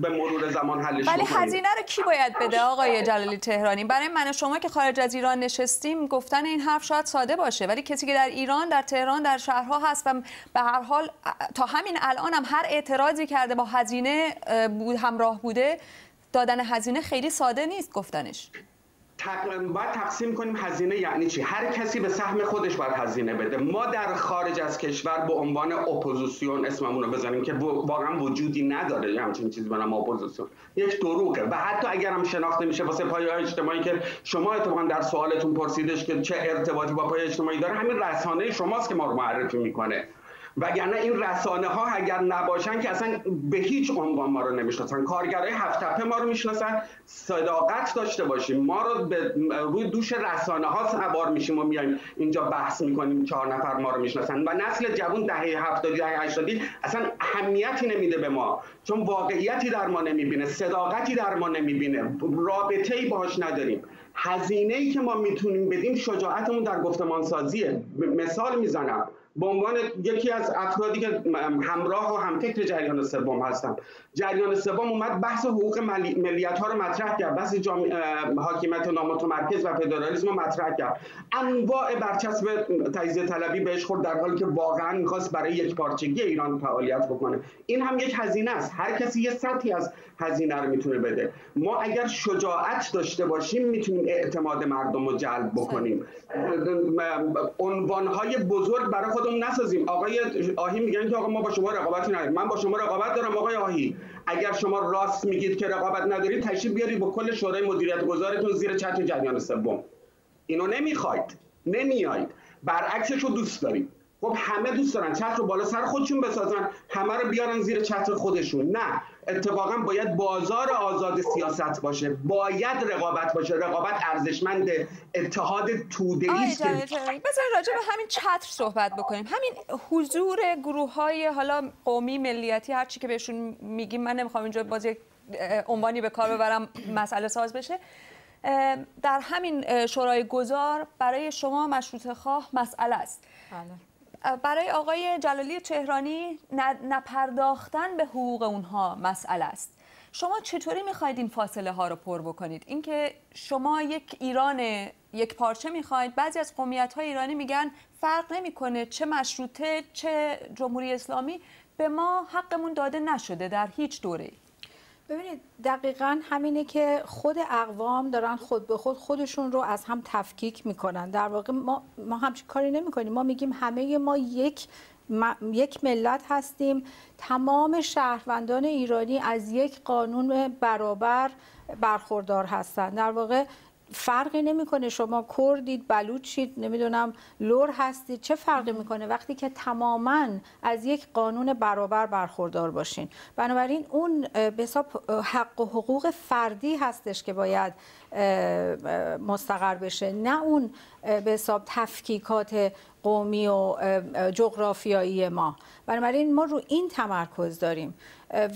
به مرور زمان حلش ولی هزینه رو کی باید بده آقای جلالی تهرانی؟ برای من شما که خارج از ایران نشستیم گفتن این حرف شاید ساده باشه ولی کسی که در ایران در تهران در شهرها هست و به هر حال تا همین الان هم هر اعتراضی کرده با هزینه بود همراه بوده دادن هزینه خیلی ساده نیست گفتنش. باید تقسیم کنیم هزینه یعنی چی؟ هر کسی به سهم خودش باید هزینه بده. ما در خارج از کشور به عنوان اپوزیسیون اسممون رو بزنیم که واقعا وجودی نداره. همچین چیزی به نام اپوزیسیون. یک دروغه. و حتی اگر هم شناخته میشه واسه پایه اجتماعی که شما اتفاقا در سوالتون پرسیدش که چه ارتباطی با پایه اجتماعی داره همین رسانه شماست که ما رو معرفی می‌کنه. وگرنه این رسانه ها اگر نباشن که اصلا به هیچ عنوان ما رو نمی‌شناسن. کارگرای هفت ما رو می‌شناسن. صداقت داشته باشیم. ما رو به روی دوش رسانه ها سوار میشیم و میایم اینجا بحث می‌کنیم. چهار نفر ما رو می‌شناسن. و نسل جوان دهه 70 دهه 80 اصلا اهمیتی نمیده به ما. چون واقعیتی در ما نمی‌بینه. صداقتی در ما نمی‌بینه. رابطه ای باهاش نداریم. هزینه ای که ما می‌تونیم بدیم شجاعتمون در گفتمان سازیه مثال می‌زنم. به عنوان یکی از افرادی که همراه و همفکر جریان سوم هستم. جریان سوم اومد بحث حقوق ملیت ها رو مطرح کرد بحث جام... حاکمیت نامتمرکز و فدرالیسم رو مطرح کرد. انواع برچسب تجزیه طلبی بهش خورد در حالی که واقعا می‌خواست برای یک پارچگی ایران فعالیت بکنه. این هم یک هزینه است. هر کسی یه سطحی از هزینه رو می‌تونه بده. ما اگر شجاعت داشته باشیم می‌تونیم اعتماد مردم رو جلب بکنیم. عنوانهای بزرگ برای خودمون نسازیم. آقای آهی میگن که آقا ما با شما رقابتی نداریم. من با شما رقابت دارم آقای آهی. اگر شما راست میگید که رقابت ندارید تشریف بیارید با کل شورای مدیریت گذارتون زیر چتر جریان سوم. اینو نمی‌خواید. نمیایید. برعکسش رو دوست دارید خب همه دوست دارن. چتر رو بالا سر خودشون بسازن. همه رو بیارن زیر چتر خودشون. نه. اتفاقا باید بازار آزاد سیاست باشه. باید رقابت باشه. رقابت ارزشمند اتحاد توده ای است بذارید راجع به همین چتر صحبت بکنیم. همین حضور گروه های حالا قومی ملیتی هر چی که بهشون میگیم من نمی‌خوام اینجا باز یک عنوانی به کار ببرم مسئله ساز بشه. در همین شورای گذار برای شما مشروط خواه مسئله است. بله. برای آقای جلالی تهرانی نپرداختن به حقوق اونها مسئله است. شما چطوری می‌خواید این فاصله ها رو پر بکنید؟ اینکه شما یک ایران یک پارچه می‌خواید بعضی از قومیت های ایرانی میگن فرق نمی‌کنه چه مشروطه چه جمهوری اسلامی به ما حقمون داده نشده در هیچ دوره ببینید دقیقا همینه که خود اقوام دارن خود به خود خودشون رو از هم تفکیک می‌کنن. در واقع ما, ما همچین کاری نمی کنیم ما میگیم همه ما یک یک ملت هستیم. تمام شهروندان ایرانی از یک قانون برابر برخوردار هستند در واقع فرقی نمی‌کنه. شما کردید بلوچید نمی‌دونم لور هستید چه فرقی می‌کنه؟ وقتی که تماما از یک قانون برابر برخوردار باشین. بنابراین اون به حساب حق و حقوق فردی هستش که باید مستقر بشه. نه اون به حساب تفکیکات قومی و جغرافیایی ما. بنابراین ما رو این تمرکز داریم.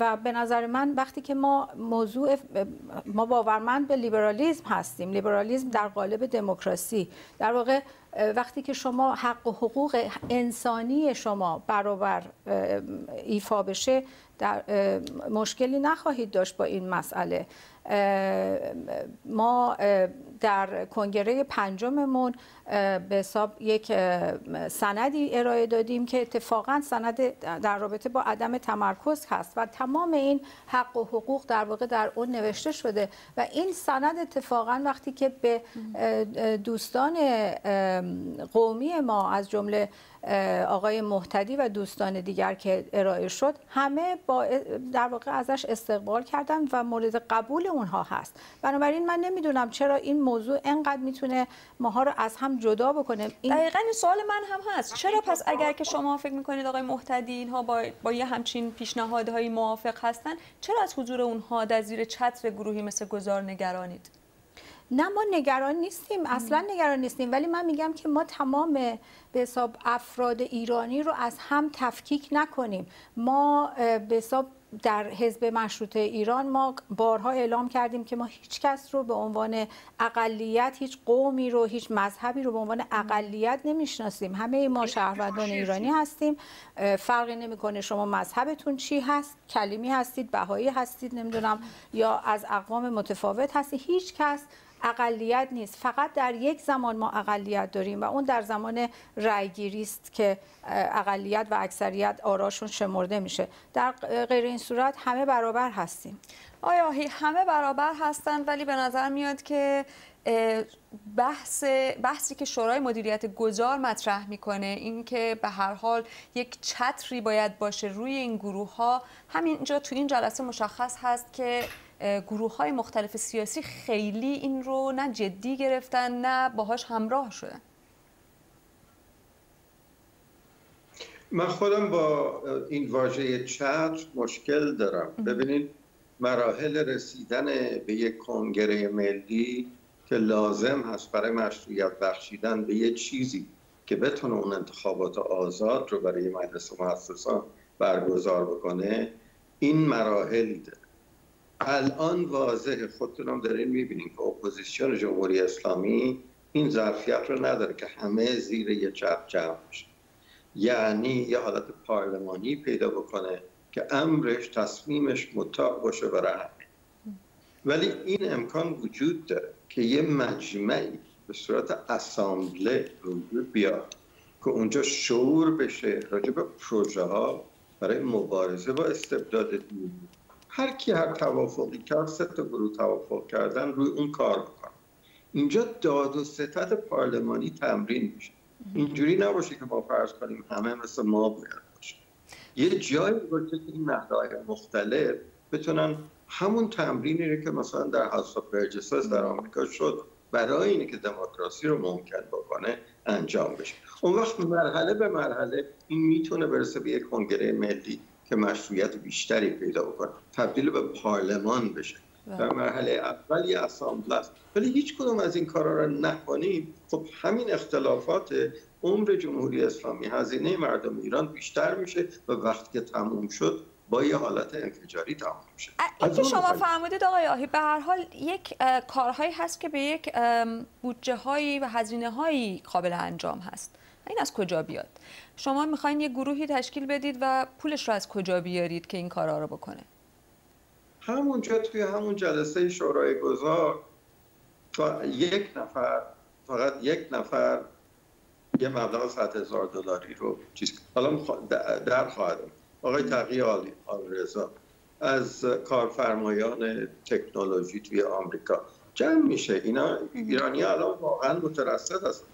و به نظر من وقتی که ما موضوع ما باورمند به لیبرالیزم هستیم. لیبرالیزم در قالب دموکراسی. در واقع وقتی که شما حق و حقوق انسانی شما برابر ایفا بشه در مشکلی نخواهید داشت با این مسئله. ما در کنگره پنجممون به حساب یک سندی ارائه دادیم که اتفاقا سند در رابطه با عدم تمرکز هست و تمام این حق و حقوق در واقع در اون نوشته شده و این سند اتفاقا وقتی که به دوستان قومی ما از جمله آقای محتدی و دوستان دیگر که ارائه شد همه با در واقع ازش استقبال کردن و مورد قبول اونها هست. بنابراین من نمی‌دونم چرا این موضوع انقدر می‌تونه ماها رو از هم جدا بکنه. این دقیقا این سوال من هم هست. چرا پس اگر که شما فکر می‌کنید آقای محتدی اینها با, با یه همچین پیشنهادهایی موافق هستن چرا از حضور اونها در زیر چتر گروهی مثل گذار نگرانید؟ نه ما نگران نیستیم. اصلا نگران نیستیم. ولی من میگم که ما تمام به حساب افراد ایرانی رو از هم تفکیک نکنیم. ما به حساب در حزب مشروطه ایران ما بارها اعلام کردیم که ما هیچ کس رو به عنوان اقلیت هیچ قومی رو هیچ مذهبی رو به عنوان اقلیت نمی‌شناسیم. همه ما شهروندان ایرانی هستیم. فرقی نمی‌کنه شما مذهبتون چی هست کلیمی هستید بهایی هستید نمی‌دونم یا از اقوام متفاوت هستید. هیچ کس اقلیت نیست. فقط در یک زمان ما اقلیت داریم و اون در زمان رأیگیری است که اقلیت و اکثریت آراشون شمرده میشه. در غیر این صورت همه برابر هستیم. آیا همه برابر هستند ولی به نظر میاد که بحث بحثی که شورای مدیریت گذار مطرح می‌کنه این که به هر حال یک چتری باید باشه روی این گروه ها همینجا تو این جلسه مشخص هست که گروه های مختلف سیاسی خیلی این رو نه جدی گرفتن نه باهاش همراه شدن. من خودم با این واژه چتر مشکل دارم. ببینید مراحل رسیدن به یک کنگره ملی که لازم هست برای مشروعیت بخشیدن به یه چیزی که بتونه اون انتخابات آزاد رو برای مجلس مؤسسان برگزار بکنه این مراحلی داره. الان واضح خودتونم دارین می‌بینین که اپوزیسیون جمهوری اسلامی این ظرفیت رو نداره که همه زیر یه چپ جمع بشه. یعنی یه حالت پارلمانی پیدا بکنه که امرش تصمیمش مطاع باشه برای همه. ولی این امکان وجود داره که یه مجمعی به صورت اسامبله وجود بیاد که اونجا شعور بشه راجع به پروژه ها برای مبارزه با استبداد دینی. هر کی هر توافقی کرد سه تا گروه توافق کردن روی اون کار بکنن اینجا داد و ستد پارلمانی تمرین میشه. اینجوری نباشه که ما فرض کنیم همه مثل ما باید باشه. یه جایی باشه که این نهرهای مختلف بتونن همون تمرینی رو که مثلا در هاوس اف در آمریکا شد برای اینه که دموکراسی رو ممکن بکنه انجام بشه. اون وقت مرحله به مرحله این می‌تونه برسه به یک کنگره ملی. که مشروعیت بیشتری پیدا بکنه. تبدیل به پارلمان بشه. بله. در مرحله اول یه اسامبله است. ولی هیچ کدوم از این کارا رو نکنیم. خب همین اختلافات عمر جمهوری اسلامی هزینه مردم ایران بیشتر میشه و وقتی که تموم شد با یه حالت انفجاری تمام میشه. اینکه شما فرمودید آقای آهی به هر حال یک کارهایی هست که به یک بودجه هایی و هزینه هایی قابل انجام هست. این از کجا بیاد؟ شما می‌خواین یه گروهی تشکیل بدید و پولش رو از کجا بیارید که این کارا رو بکنه؟ همونجا توی همون جلسه شورای گذار تا یک نفر فقط یک نفر یه مبلغ 100 هزار دلاری رو چیز حالا در خواهدم آقای تقی آل رضا از کارفرمایان تکنولوژی توی آمریکا جمع میشه. اینا ایرانی الان واقعا مترصد هست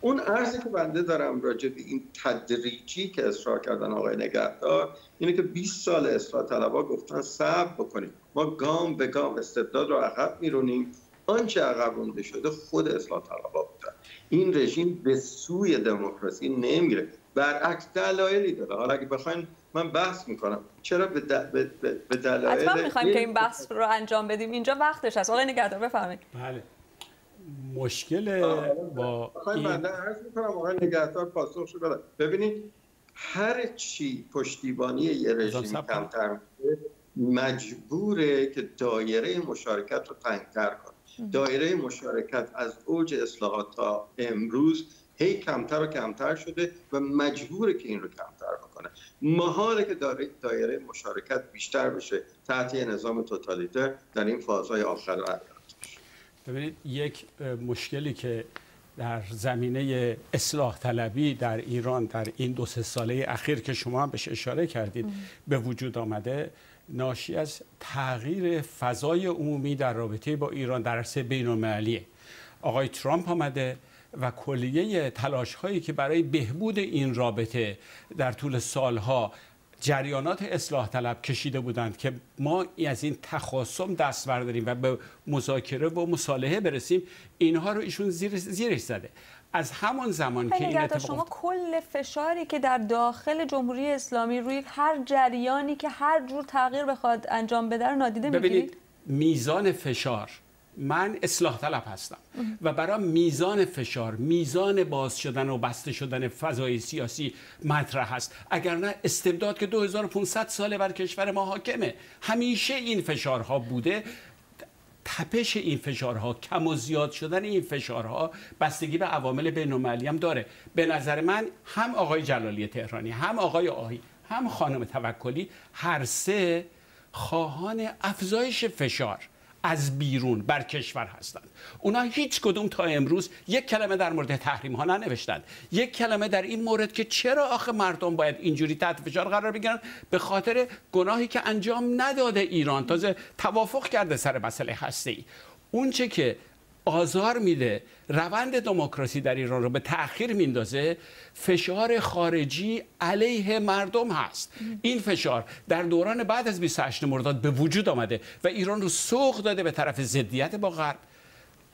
اون ارزی که بنده دارم راجع به این تدریجی که اصرار کردن آقای نگهدار اینه که 20 سال اصلاح طلبا گفتن صبر بکنیم ما گام به گام استبداد رو عقب میرونیم. آنچه عقب رونده شده خود اصلاح طلبا بودن. این رژیم به سوی دموکراسی نمیره. برعکس دلایلی داره. حالا اگه بخواین من بحث می‌کنم. چرا به, به, به دلایل حتما می‌خوایم که این بحث رو انجام بدیم. اینجا وقتش هست. آقای نگهدار بفرمایید. بله. مشکل با این... بنده عرض می‌کنم. آقای نگهدار پاسخ شده. ببینید هر چی پشتیبانی یه رژیم کمتر مجبوره که دایره مشارکت رو تنگتر کنه. دایره مشارکت از اوج اصلاحات تا امروز هی کمتر و کمتر شده و مجبوره که این رو کمتر بکنه محاله که دایره مشارکت بیشتر بشه تحت نظام توتالیتر در این فازهای آخر ببینید یک مشکلی که در زمینه اصلاح طلبی در ایران در این دو سه ساله اخیر که شما هم بهش اشاره کردید به وجود آمده ناشی از تغییر فضای عمومی در رابطه با ایران در عرصه بین آقای ترامپ آمده و کلیه تلاش هایی که برای بهبود این رابطه در طول سالها جریانات اصلاح طلب کشیده بودند که ما از این تخاصم دست برداریم و به مذاکره و مصالحه برسیم اینها رو ایشون زیر زیرش زده. از همون زمان که این اتفاق شما کل فشاری که در داخل جمهوری اسلامی روی هر جریانی که هر جور تغییر بخواد انجام بده رو نادیده ببینید میزان فشار من اصلاح طلب هستم. و برای میزان فشار میزان باز شدن و بسته شدن فضای سیاسی مطرح هست. اگر نه استبداد که 2500 ساله بر کشور ما حاکمه. همیشه این فشارها بوده. تپش این فشارها کم و زیاد شدن این فشارها بستگی به عوامل بین‌المللی هم داره. به نظر من هم آقای جلالی تهرانی هم آقای آهی هم خانم توکلی هر سه خواهان افزایش فشار. از بیرون بر کشور هستند. اونا هیچ کدوم تا امروز یک کلمه در مورد تحریم ها ننوشتند یک کلمه در این مورد که چرا آخه مردم باید اینجوری تحت فشار قرار بگیرن؟ به خاطر گناهی که انجام نداده ایران. تازه توافق کرده سر مسئله هسته ای اون چه که آزار میده روند دموکراسی در ایران رو به تأخیر میندازه فشار خارجی علیه مردم هست. این فشار در دوران بعد از 28 مرداد به وجود آمده و ایران رو سوق داده به طرف ضدیت با غرب.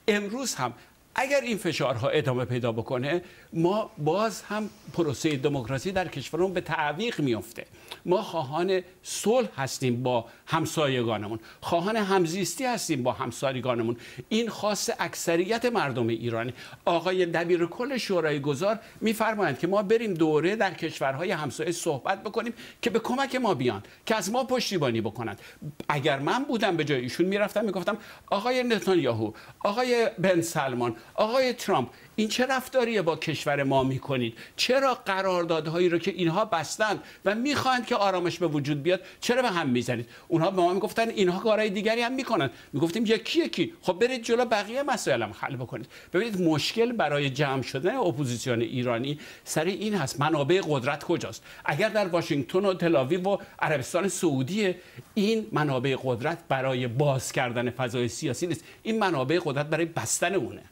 امروز هم اگر این فشارها ادامه پیدا بکنه ما باز هم پروسه دموکراسی در کشورمون به تعویق میفته ما خواهان صلح هستیم با همسایگانمون. خواهان همزیستی هستیم با همسایگانمون. این خاص اکثریت مردم ایرانی آقای دبیر کل شورای گذار میفرمایند که ما بریم دوره در کشورهای همسایه صحبت بکنیم که به کمک ما بیان که از ما پشتیبانی بکنند. اگر من بودم به جای ایشون می‌رفتم می‌گفتم آقای نتانیاهو آقای بن سلمان آقای ترامپ این چه رفتاریه با کشور ما می‌کنید؟ چرا قراردادهایی رو که اینها بستند و می‌خواهند که آرامش به وجود بیاد چرا به هم می‌زنید؟ اونها به ما می‌گفتن اینها کارهای دیگری هم می‌کنن. می‌گفتیم یکی یکی. خب برید جلو بقیه مسائل هم حل بکنید. ببینید مشکل برای جمع شدن اپوزیسیون ایرانی سر این هست. منابع قدرت کجاست؟ اگر در واشنگتن و تلاویو و عربستان سعودی این منابع قدرت برای باز کردن فضای سیاسی نیست. این منابع قدرت برای بستن اونه.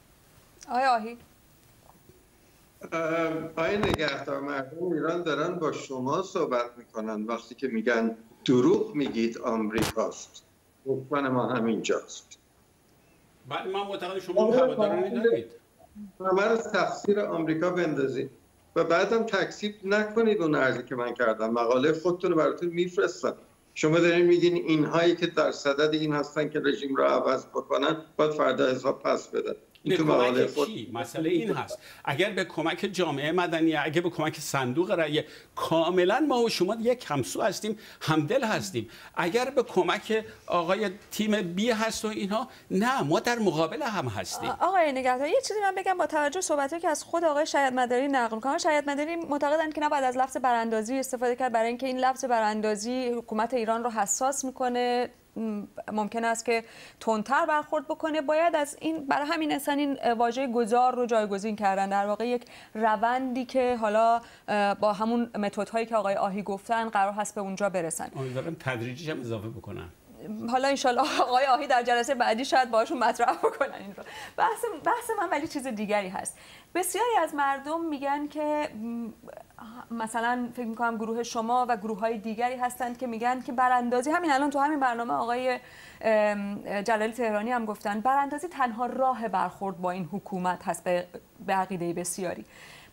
آیا آهی. آیا نگهدار مردم ایران دارن با شما صحبت می‌کنن. وقتی که میگن دروغ میگید آمریکاست. دشمن ما همینجاست. بعد من معتقد شما هوادارانی دارید همه رو تقصیر آمریکا بندازید. و بعدم تکسیب نکنید اون ارزی که من کردم. مقاله خودتون رو براتون میفرستم. شما دارین میگین اینهایی که در صدد این هستن که رژیم رو عوض بکنن باید فردا حساب پس بدن. به کمک کی؟ مسئله این هست. اگر به کمک جامعه مدنی اگر به کمک صندوق رأی کاملا ما و شما یک همسو هستیم همدل هستیم. اگر به کمک آقای تیم بی هست و اینها نه ما در مقابل هم هستیم. آقای نگهدار یه چیزی من بگم با توجه صحبتی که از خود آقای شاید مداری نقل کنم شاید مداری معتقدن که نباید از لفظ براندازی استفاده کرد برای اینکه این لفظ براندازی حکومت ایران رو حساس می‌کنه. ممکن است که تندتر برخورد بکنه. باید از این برای همین اصلا این واژه گذار رو جایگزین کردن. در واقع یک روندی که حالا با همون متدهایی که آقای آهی گفتن قرار هست به اونجا برسن. امیدوارم تدریجی هم اضافه بکنن. حالا انشالله آقای آهی در جلسه بعدی شاید باشون مطرح بکنن این رو. بحث, بحث من ولی چیز دیگری هست. بسیاری از مردم میگن که مثلا فکر می‌کنم گروه شما و گروه های دیگری هستند که میگن که براندازی همین الان تو همین برنامه آقای جلالی تهرانی هم گفتن براندازی تنها راه برخورد با این حکومت هست به عقیده بسیاری.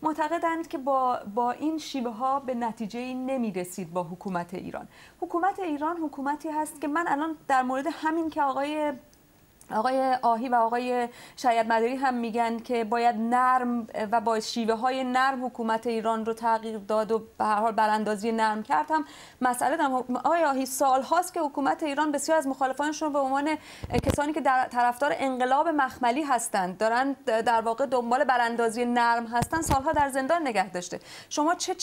معتقدند که با, با این شیبه ها به نتیجه نمی نمی‌رسید با حکومت ایران. حکومت ایران حکومتی هست که من الان در مورد همین که آقای آقای آهی و آقای شاید مداری هم میگن که باید نرم و با شیوه های نرم حکومت ایران رو تغییر داد و به هر حال براندازی نرم کرد. هم مسئله دارم آقای آهی سال هاست که حکومت ایران بسیار از مخالفانشون به عنوان کسانی که در طرفدار انقلاب مخملی هستند دارن در واقع دنبال براندازی نرم هستند سالها در زندان نگه داشته. شما چه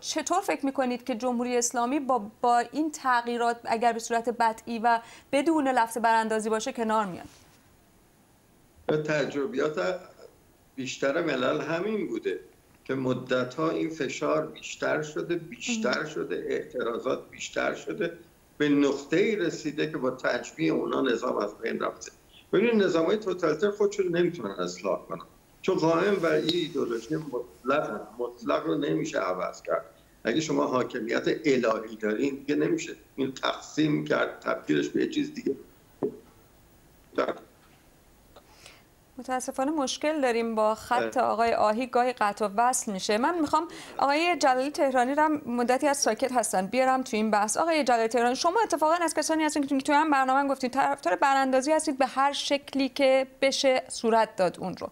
چطور فکر می‌کنید که جمهوری اسلامی با با این تغییرات اگر به صورت بدئی و بدون لفظ براندازی باشه کنار میاد؟ تجربیات بیشتر ملل همین بوده که مدت ها این فشار بیشتر شده بیشتر شده اعتراضات بیشتر شده. به نقطه ای رسیده که با تجمیع اونا نظام از بین رفته. ببینید نظام های توتالیتر خودشون نمی‌تونن اصلاح کنن. چون قائم بر این ایدولوژی مطلق مطلق رو نمیشه عوض کرد. اگه شما حاکمیت الهی دارین دیگه نمیشه. این تقسیم کرد تبدیلش به چیز دیگه. متاسفانه مشکل داریم با خط آقای آهی گاهی قطع و وصل میشه. من می‌خوام آقای جلالی تهرانی را مدتی از ساکت هستن بیارم تو این بحث. آقای جلالی تهرانی شما اتفاقا از کسانی هستین که توی هم برنامه گفتید طرفدار براندازی هستید به هر شکلی که بشه صورت داد اون رو.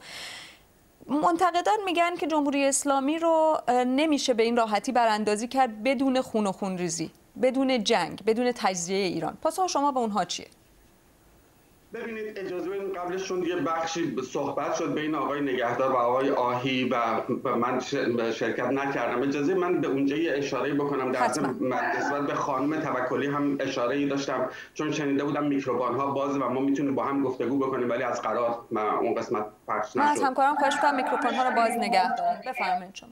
منتقدان میگن که جمهوری اسلامی رو نمیشه به این راحتی براندازی کرد بدون خون و خون ریزی بدون جنگ بدون تجزیه ایران. پاسخ شما به اونها چیه؟ ببینید اجازه بدید قبلشون یه بخشی صحبت شد بین آقای نگهدار و آقای آهی و من شرکت نکردم. اجازه من به اونجا یه اشاره بکنم. در نسبت به خانم توکلی هم اشاره ای داشتم. چون شنیده بودم میکروبان ها باز و ما می‌تونیم با هم گفتگو بکنیم ولی از قرار من اون قسمت پخش نشد من از همکارم خواهش کنم میکروفون ها رو باز نگه دارم بفرمایید شما.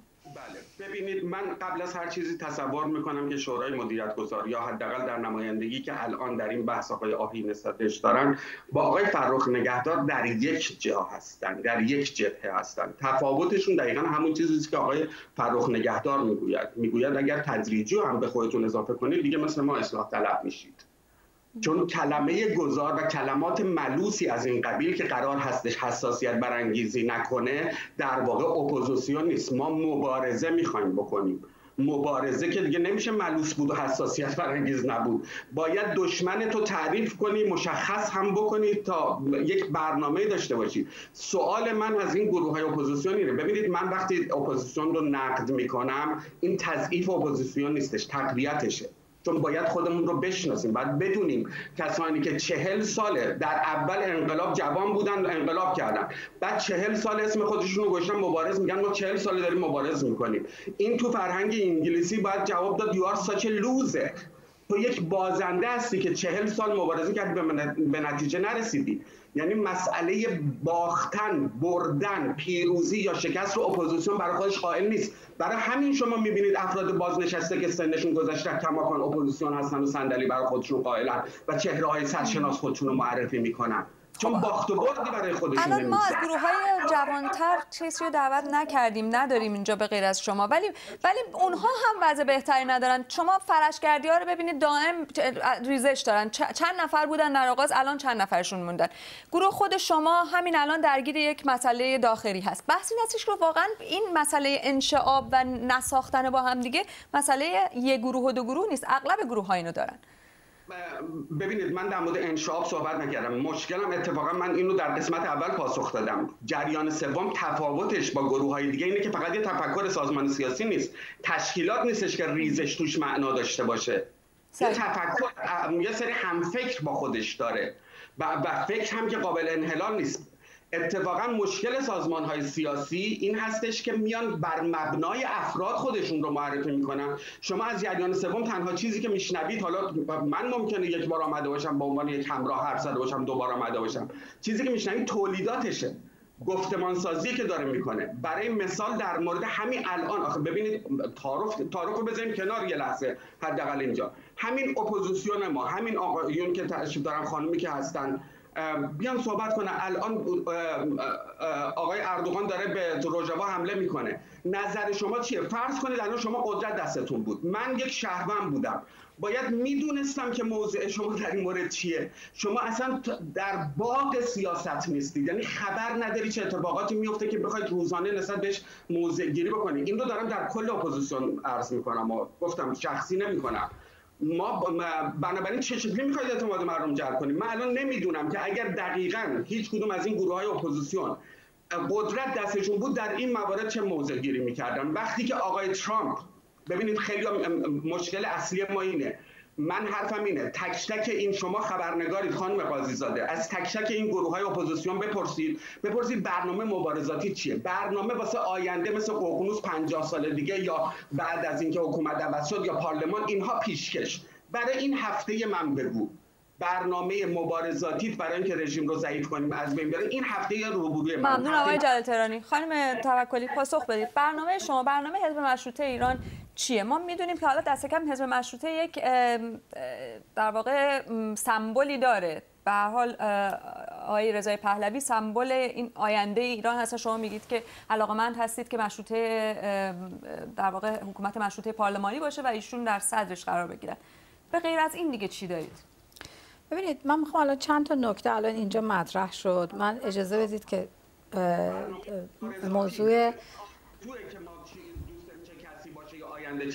ببینید من قبل از هر چیزی تصور می‌کنم که شورای مدیریت گذار یا حداقل در نمایندگی که الان در این بحث آقای آهی نسبتش دارن با آقای فرخ نگهدار در یک جا هستن در یک جبهه هستن. تفاوتشون دقیقا همون چیزی که آقای فرخ نگهدار می‌گوید. می‌گوید اگر تدریجی هم به خودتون اضافه کنید دیگه مثل ما اصلاح طلب میشید. چون کلمه گذار و کلمات ملوسی از این قبیل که قرار هستش حساسیت برانگیزی نکنه در واقع اپوزیسیون نیست. ما مبارزه می‌خوایم بکنیم. مبارزه که دیگه نمیشه ملوس بود و حساسیت برانگیز نبود. باید دشمن تو تعریف کنی مشخص هم بکنی تا یک برنامه داشته باشی. سوال من از این گروه های اپوزیسیونی ببینید من وقتی اپوزیسیون رو نقد می‌کنم این تضعیف اپوزیسیون نیستش تقویتشه. چون باید خودمون رو بشناسیم. باید بدونیم کسانی که چهل ساله در اول انقلاب جوان بودن انقلاب کردن. بعد چهل سال اسم خودشون رو گذاشتن مبارز میگن ما چهل ساله داریم مبارزه می‌کنیم. این تو فرهنگ انگلیسی باید جواب داد such a loser. تو یک بازنده هستی که چهل سال مبارزه کردی به نتیجه نرسیدی. یعنی مسئله باختن بردن پیروزی یا شکست رو اپوزیسیون برای خودش قائل نیست. برای همین شما می‌بینید افراد بازنشسته که سنشون گذشته کماکان اپوزیسیون هستن و صندلی برای خودشون قائلن و چهره های سرشناس خودشون رو معرفی می‌کنن. چون خب. باخت و بردی برای خودشون الان ما از گروه های جوانتر چیزی رو دعوت نکردیم نداریم اینجا به غیر از شما. ولی ولی اونها هم وضع بهتری ندارن. شما فرشگردی ها رو ببینید دائم ریزش دارن. چند نفر بودن در آغاز الان چند نفرشون موندن. گروه خود شما همین الان درگیر یک مسئله داخلی هست. بحثی نیستش که واقعا این مسئله انشعاب و نساختن با هم دیگه مسئله یک گروه و دو گروه نیست. اغلب گروه ها اینو دارن. ببینید من در مورد انشاب صحبت نکردم. مشکلم اتفاقا من اینو در قسمت اول پاسخ دادم. جریان سوم تفاوتش با گروه های دیگه اینه که فقط یه تفکر سازمان سیاسی نیست. تشکیلات نیستش که ریزش توش معنا داشته باشه. یه تفکر یه سری همفکر با خودش داره. و, و فکر هم که قابل انحلال نیست. اتفاقا مشکل سازمان های سیاسی این هستش که میان بر مبنای افراد خودشون رو معرفی می‌کنن. شما از جریان سوم تنها چیزی که میشنوید حالا من ممکنه یک بار آمده باشم با عنوان یک همراه حرف زده باشم دوبار آمده باشم. چیزی که میشنوید تولیداتشه. گفتمان سازی که داره می‌کنه. برای مثال در مورد همین الان آخه ببینید تعارف تعارف رو بذاریم کنار یه لحظه حداقل اینجا. همین اپوزیسیون ما همین آقایون که تشریف دارن خانمی که هستن بیان صحبت کنه الان آقای اردوغان داره به روژاوا حمله می‌کنه. نظر شما چیه؟ فرض کنید الان شما قدرت دستتون بود. من یک شهروند بودم. باید می‌دونستم که موضع شما در این مورد چیه. شما اصلا در باغ سیاست نیستید. یعنی خبر نداری چه اتفاقاتی میفته که بخواید روزانه نسبت بهش موضع گیری بکنید این رو دارم در کل اپوزیسیون عرض می‌کنم و گفتم شخصی نمی‌کنم. ما بنابراین چه شکلی می‌خواید اعتماد مردم جلب کنیم؟ من الان نمی‌دونم که اگر دقیقا هیچ کدوم از این گروه های اپوزیسیون قدرت دستشون بود در این موارد چه موضع گیری می‌کردن؟ وقتی که آقای ترامپ ببینید خیلی مشکل اصلی ما اینه. من حرفم اینه. تک تک این شما خبرنگارید خانم قاضی زاده از تک تک این گروه های اپوزیسیون بپرسید. بپرسید برنامه مبارزاتی چیه؟ برنامه واسه آینده مثل ققنوس 50 سال دیگه یا بعد از اینکه حکومت عوض شد یا پارلمان اینها پیشکش. برای این هفته من بگو. برنامه مبارزاتی برای اینکه رژیم رو ضعیف کنیم از بین بره این هفته روبروی ممنون آقای جلال تهرانی خانم توکلی پاسخ بدید. برنامه شما برنامه حزب مشروطه ایران چیه؟ ما می‌دونیم که حالا دست کم حزب مشروطه یک در واقع سمبولی داره. به حال آقای رضای پهلوی سمبل این آینده ایران هست. شما میگید که علاقمند هستید که مشروطه در واقع حکومت مشروطه پارلمانی باشه و ایشون در صدرش قرار بگیرن. به غیر از این دیگه چی دارید؟ ببینید من می‌خوام الان چند تا نکته الان اینجا مطرح شد. من اجازه بدید که موضوع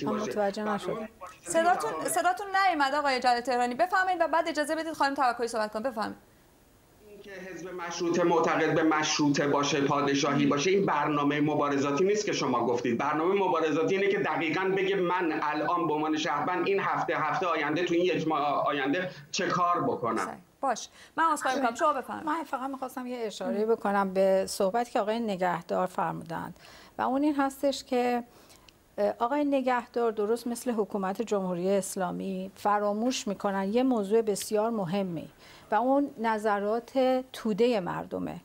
متوجه نشد صداتون صداتون نیومد آقای جلال تهرانی. بفهمید و بعد اجازه بدید خانم توکلی صحبت کنم بفهمید که حزب مشروطه معتقد به مشروطه باشه پادشاهی باشه این برنامه مبارزاتی نیست که شما گفتید. برنامه مبارزاتی اینه که دقیقا بگه من الان به عنوان شهروند این هفته هفته آینده تو این یک ماه آینده چه کار بکنم؟ باش. من عذرخواهی می‌کنم. شما بفرمایید. من فقط می‌خواستم یه اشاره بکنم به صحبتی که آقای نگهدار فرمودند. و اون این هستش که آقای نگهدار درست مثل حکومت جمهوری اسلامی فراموش می‌کنن یه موضوع بسیار مهمی و اون نظرات توده مردمه.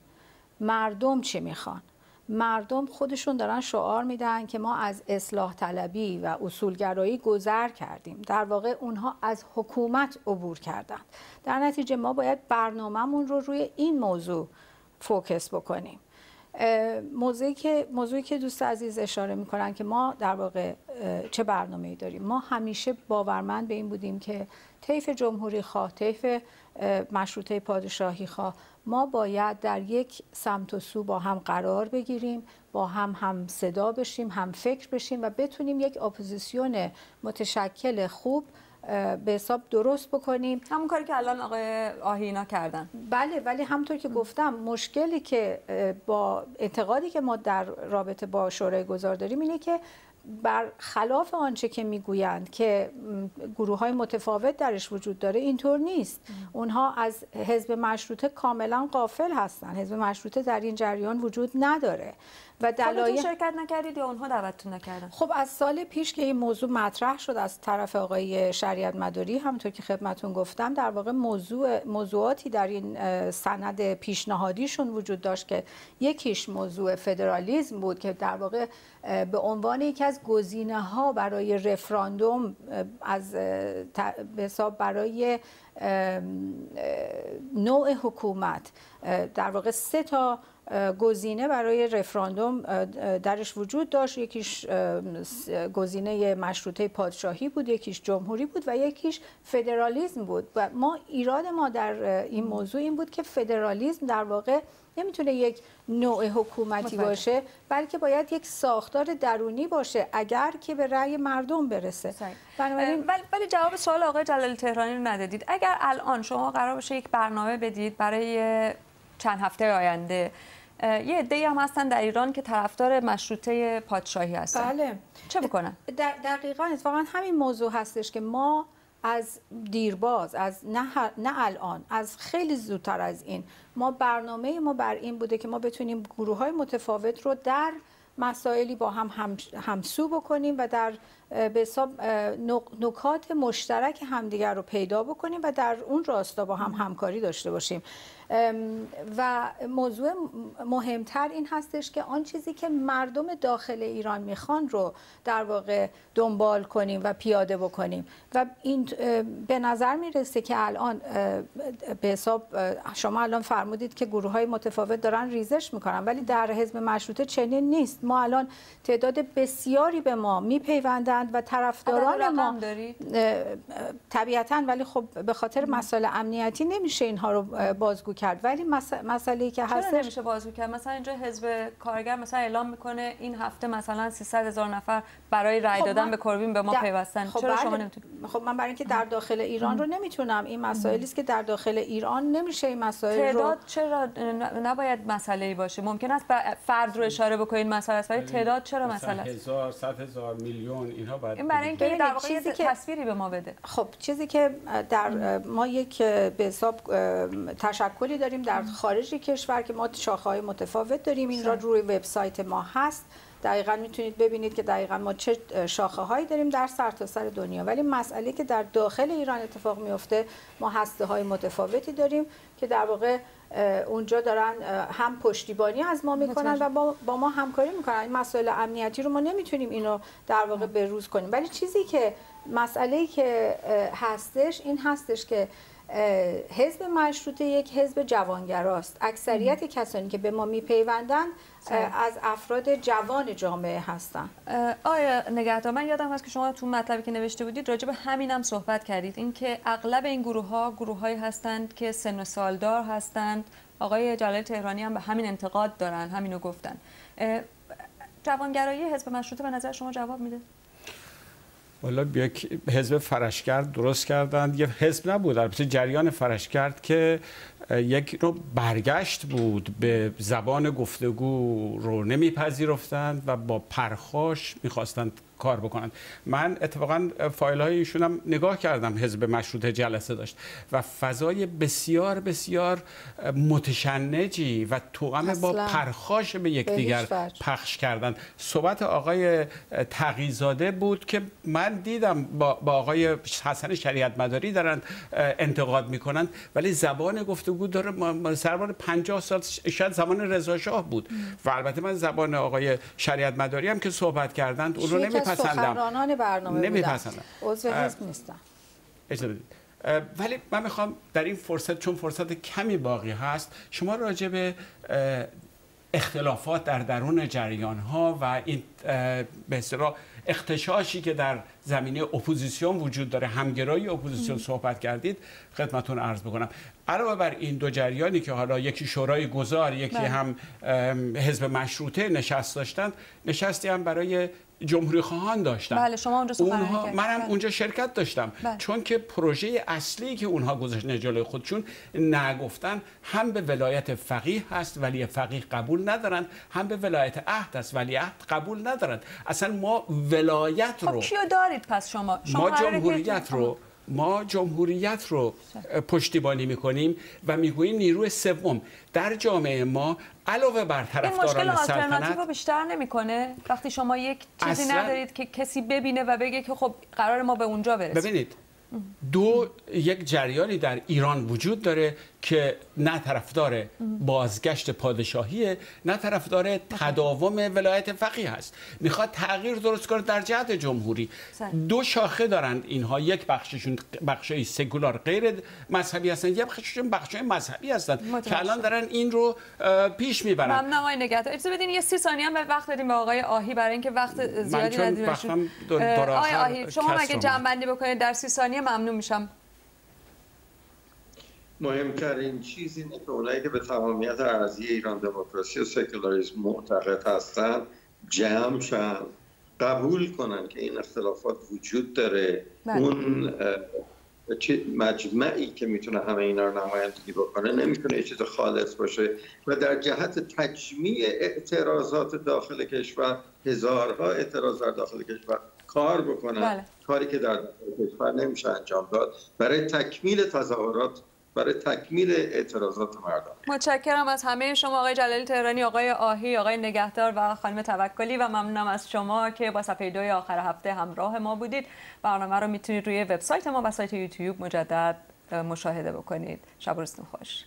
مردم چی می‌خوان؟ مردم خودشون دارن شعار میدن که ما از اصلاح طلبی و اصولگرایی گذر کردیم. در واقع اونها از حکومت عبور کردند. در نتیجه ما باید برنامهمون رو روی این موضوع focus بکنیم. موضوعی که موضوعی که دوست عزیز اشاره می‌کنن که ما در واقع چه برنامه‌ای داریم. ما همیشه باورمند به این بودیم که طیف جمهوری خواه طیف مشروطه پادشاهی خواه ما باید در یک سمت و سو با هم قرار بگیریم با هم هم صدا بشیم هم فکر بشیم و بتونیم یک اپوزیسیون متشکل خوب به حساب درست بکنیم. همون کاری که الان آقای آهینا کردن. بله ولی همطور که گفتم مشکلی که با اعتقادی که ما در رابطه با شورای گذار داریم اینه که بر خلاف آنچه که می‌گویند که گروه های متفاوت درش وجود داره اینطور نیست. اونها از حزب مشروطه کاملا قافل هستن حزب مشروطه در این جریان وجود نداره. و دلایل شرکت نکردید یا اونها دعوتتون نکردن؟ خب از سال پیش که این موضوع مطرح شد از طرف آقای شریعت مداری همونطور که خدمتون گفتم در واقع موضوع موضوعاتی در این سند پیشنهادیشون وجود داشت که یکیش موضوع فدرالیزم بود که در واقع به عنوان یکی از گزینه ها برای رفراندوم از حساب برای نوع حکومت در واقع سه تا گزینه برای رفراندوم درش وجود داشت. یکیش گزینه مشروطه پادشاهی بود یکیش جمهوری بود و یکیش فدرالیزم بود. و ما ایراد ما در این موضوع این بود که فدرالیزم در واقع نمی‌تونه یک نوع حکومتی باشه بلکه باید یک ساختار درونی باشه اگر که به رأی مردم برسه. بنابراین ولی جواب سوال آقای جلال تهرانی رو ندادید. اگر الان شما قرار باشه یک برنامه بدید برای چند هفته آینده یه عده‌ای هم هستن در ایران که طرفدار مشروطه پادشاهی هستن. بله. چه بکنن دقیقاً اتفاقا همین موضوع هستش که ما از دیرباز از نه, نه الان از خیلی زودتر از این. ما برنامه ما بر این بوده که ما بتونیم گروه های متفاوت رو در مسائلی با هم, هم همسو بکنیم و در به حساب نکات مشترک همدیگر رو پیدا بکنیم و در اون راستا با هم همکاری داشته باشیم. و موضوع مهمتر این هستش که آن چیزی که مردم داخل ایران می‌خوان رو در واقع دنبال کنیم و پیاده بکنیم. و این به نظر می‌رسه که الان به حساب شما الان فرمودید که گروه های متفاوت دارن ریزش می‌کنن ولی در حزب مشروطه چنین نیست. ما الان تعداد بسیاری به ما میپیوندند و طرفداران ما طبیعتا ولی خب به خاطر مسائل امنیتی نمیشه اینها رو بازگو کرد. ولی مسئله که هست نمیشه بازگو کرد؟ مثلا اینجا حزب کارگر مثلا اعلام می‌کنه این هفته مثلا 300 هزار نفر برای رای خب دادن به کوربین به ما پیوستن. خب چرا شما بله. نمی‌تونید؟ خب من برای اینکه در داخل ایران رو نمی‌تونم. این مسائلی است که در داخل ایران نمیشه این مسائل تعداد رو چرا نباید مسئله ای باشه. ممکن است فرد رو اشاره بکنید مسئله است ولی تعداد چرا مسئله است؟ هزار صد هزار میلیون اینها باید این برای اینکه در واقع چیزی که تصویری به ما بده. خب چیزی که در ما یک به حساب تشکلی داریم در خارج کشور که ما شاخه‌های متفاوت داریم. این را روی وبسایت ما هست. دقیقا می‌تونید ببینید که دقیقا ما چه شاخه هایی داریم در سرتاسر سر دنیا. ولی مسئله که در داخل ایران اتفاق میفته ما هسته های متفاوتی داریم که در واقع اونجا دارن هم پشتیبانی از ما می‌کنن و با, با ما همکاری می‌کنن. این مسائل امنیتی رو ما نمی‌تونیم اینو در واقع بروز کنیم. ولی چیزی که مسئله که هستش این هستش که حزب مشروطه یک حزب جوانگراست. اکثریت کسانی که به ما میپیوندن از افراد جوان جامعه هستن آیا نگهدار من یادم هست که شما تو مطلبی که نوشته بودید راجع به همینم صحبت کردید. اینکه اغلب این گروه ها گروه هایی هستند که سن و سالدار هستند. آقای جلال تهرانی هم به همین انتقاد دارن همینو گفتن. جوانگرایی حزب مشروطه به نظر شما جواب میده؟ والا یک حزب فرشگرد درست کردند. یه حزب نبود البته جریان فرشگرد که یک رو برگشت بود به زبان گفتگو رو نمیپذیرفتند و با پرخاش می‌خواستند کار بکنند. من اتفاقا فایل های ایشون هم نگاه کردم حزب مشروط جلسه داشت و فضای بسیار بسیار متشنجی و توأم با پرخاش به یکدیگر پخش کردن صحبت آقای تقیزاده بود که من دیدم با, با آقای حسن شریعت مداری دارن انتقاد می‌کنند ولی زبان گفتگو داره سربار 50 سال شاید زمان رضا شاه بود و البته من زبان آقای شریعت مداری هم که صحبت کردند اون رو نمیپسندم سخنرانان برنامه نمیپسندم. عضو حزب نیستم. ولی من می‌خوام در این فرصت چون فرصت کمی باقی هست شما راجع به اختلافات در درون جریان ها و این به اصطلاح اختشاشی که در زمینه اپوزیسیون وجود داره همگرایی اپوزیسیون صحبت کردید خدمتون عرض بکنم. علاوه بر این دو جریانی که حالا یکی شورای گذار یکی بله. هم حزب مشروطه نشست داشتند نشستی هم برای جمهوری خواهان داشتن بله شما اونجا اونها منم بله. اونجا شرکت داشتم. بله. چون که پروژه اصلی که اونها گذاشتن جلوی خودشون نگفتن هم به ولایت فقیه هست ولی فقیه قبول ندارن. هم به ولایت عهد است ولی عهد قبول ندارن. اصلا ما ولایت خب رو کیو دارید پس شما, شما ما جمهوریت رو ما جمهوریت رو پشتیبانی می‌کنیم و می‌گوییم نیروی سوم. در جامعه ما علاوه بر طرفداران سلطنت مشکل بیشتر نمی‌کنه؟ وقتی شما یک چیزی ندارید که کسی ببینه و بگه که خب قرار ما به اونجا برسیم. ببینید دو یک جریانی در ایران وجود داره که نه طرفدار بازگشت پادشاهیه نه طرفدار تداوم ولایت فقیه هست. می‌خواد تغییر درست کنه در جهت جمهوری. دو شاخه دارند اینها. یک بخششون بخشای سکولار غیر مذهبی هستن یک بخششون بخشای مذهبی هستن که الان دارن این رو پیش می‌برن. ممنون آقای نگهدار. اجازه بدین یه سی ثانیه هم وقت دادیم به آقای آهی. برای اینکه وقت زیادی ندیم آقای آهی شما مگه جمع بندی بکنید در سی ثانیه ممنون میشم. مهمترین چیز اینه که اونایی که به تمامیت ارزی ایران دموکراسی و سکولاریسم معتقد هستن جمع شن قبول کنن که این اختلافات وجود داره بله. اون مجمعی که می‌تونه همه اینا رو نمایندگی بکنه نمی‌تونه یه چیز خالص باشه و در جهت تجمیع اعتراضات داخل کشور هزارها اعتراض در داخل کشور کار بکنن بله. کاری که در داخل کشور نمیشه انجام داد برای تکمیل تظاهرات برای تکمیل اعتراضات مردم. متشکرم از همه شما آقای جلالی تهرانی آقای آهی آقای نگهدار و خانم توکلی و ممنونم از شما که با صفحه دوی آخر هفته همراه ما بودید. برنامه رو می‌تونید روی وبسایت ما و سایت یوتیوب مجدد مشاهده بکنید. شب روزتون خوش.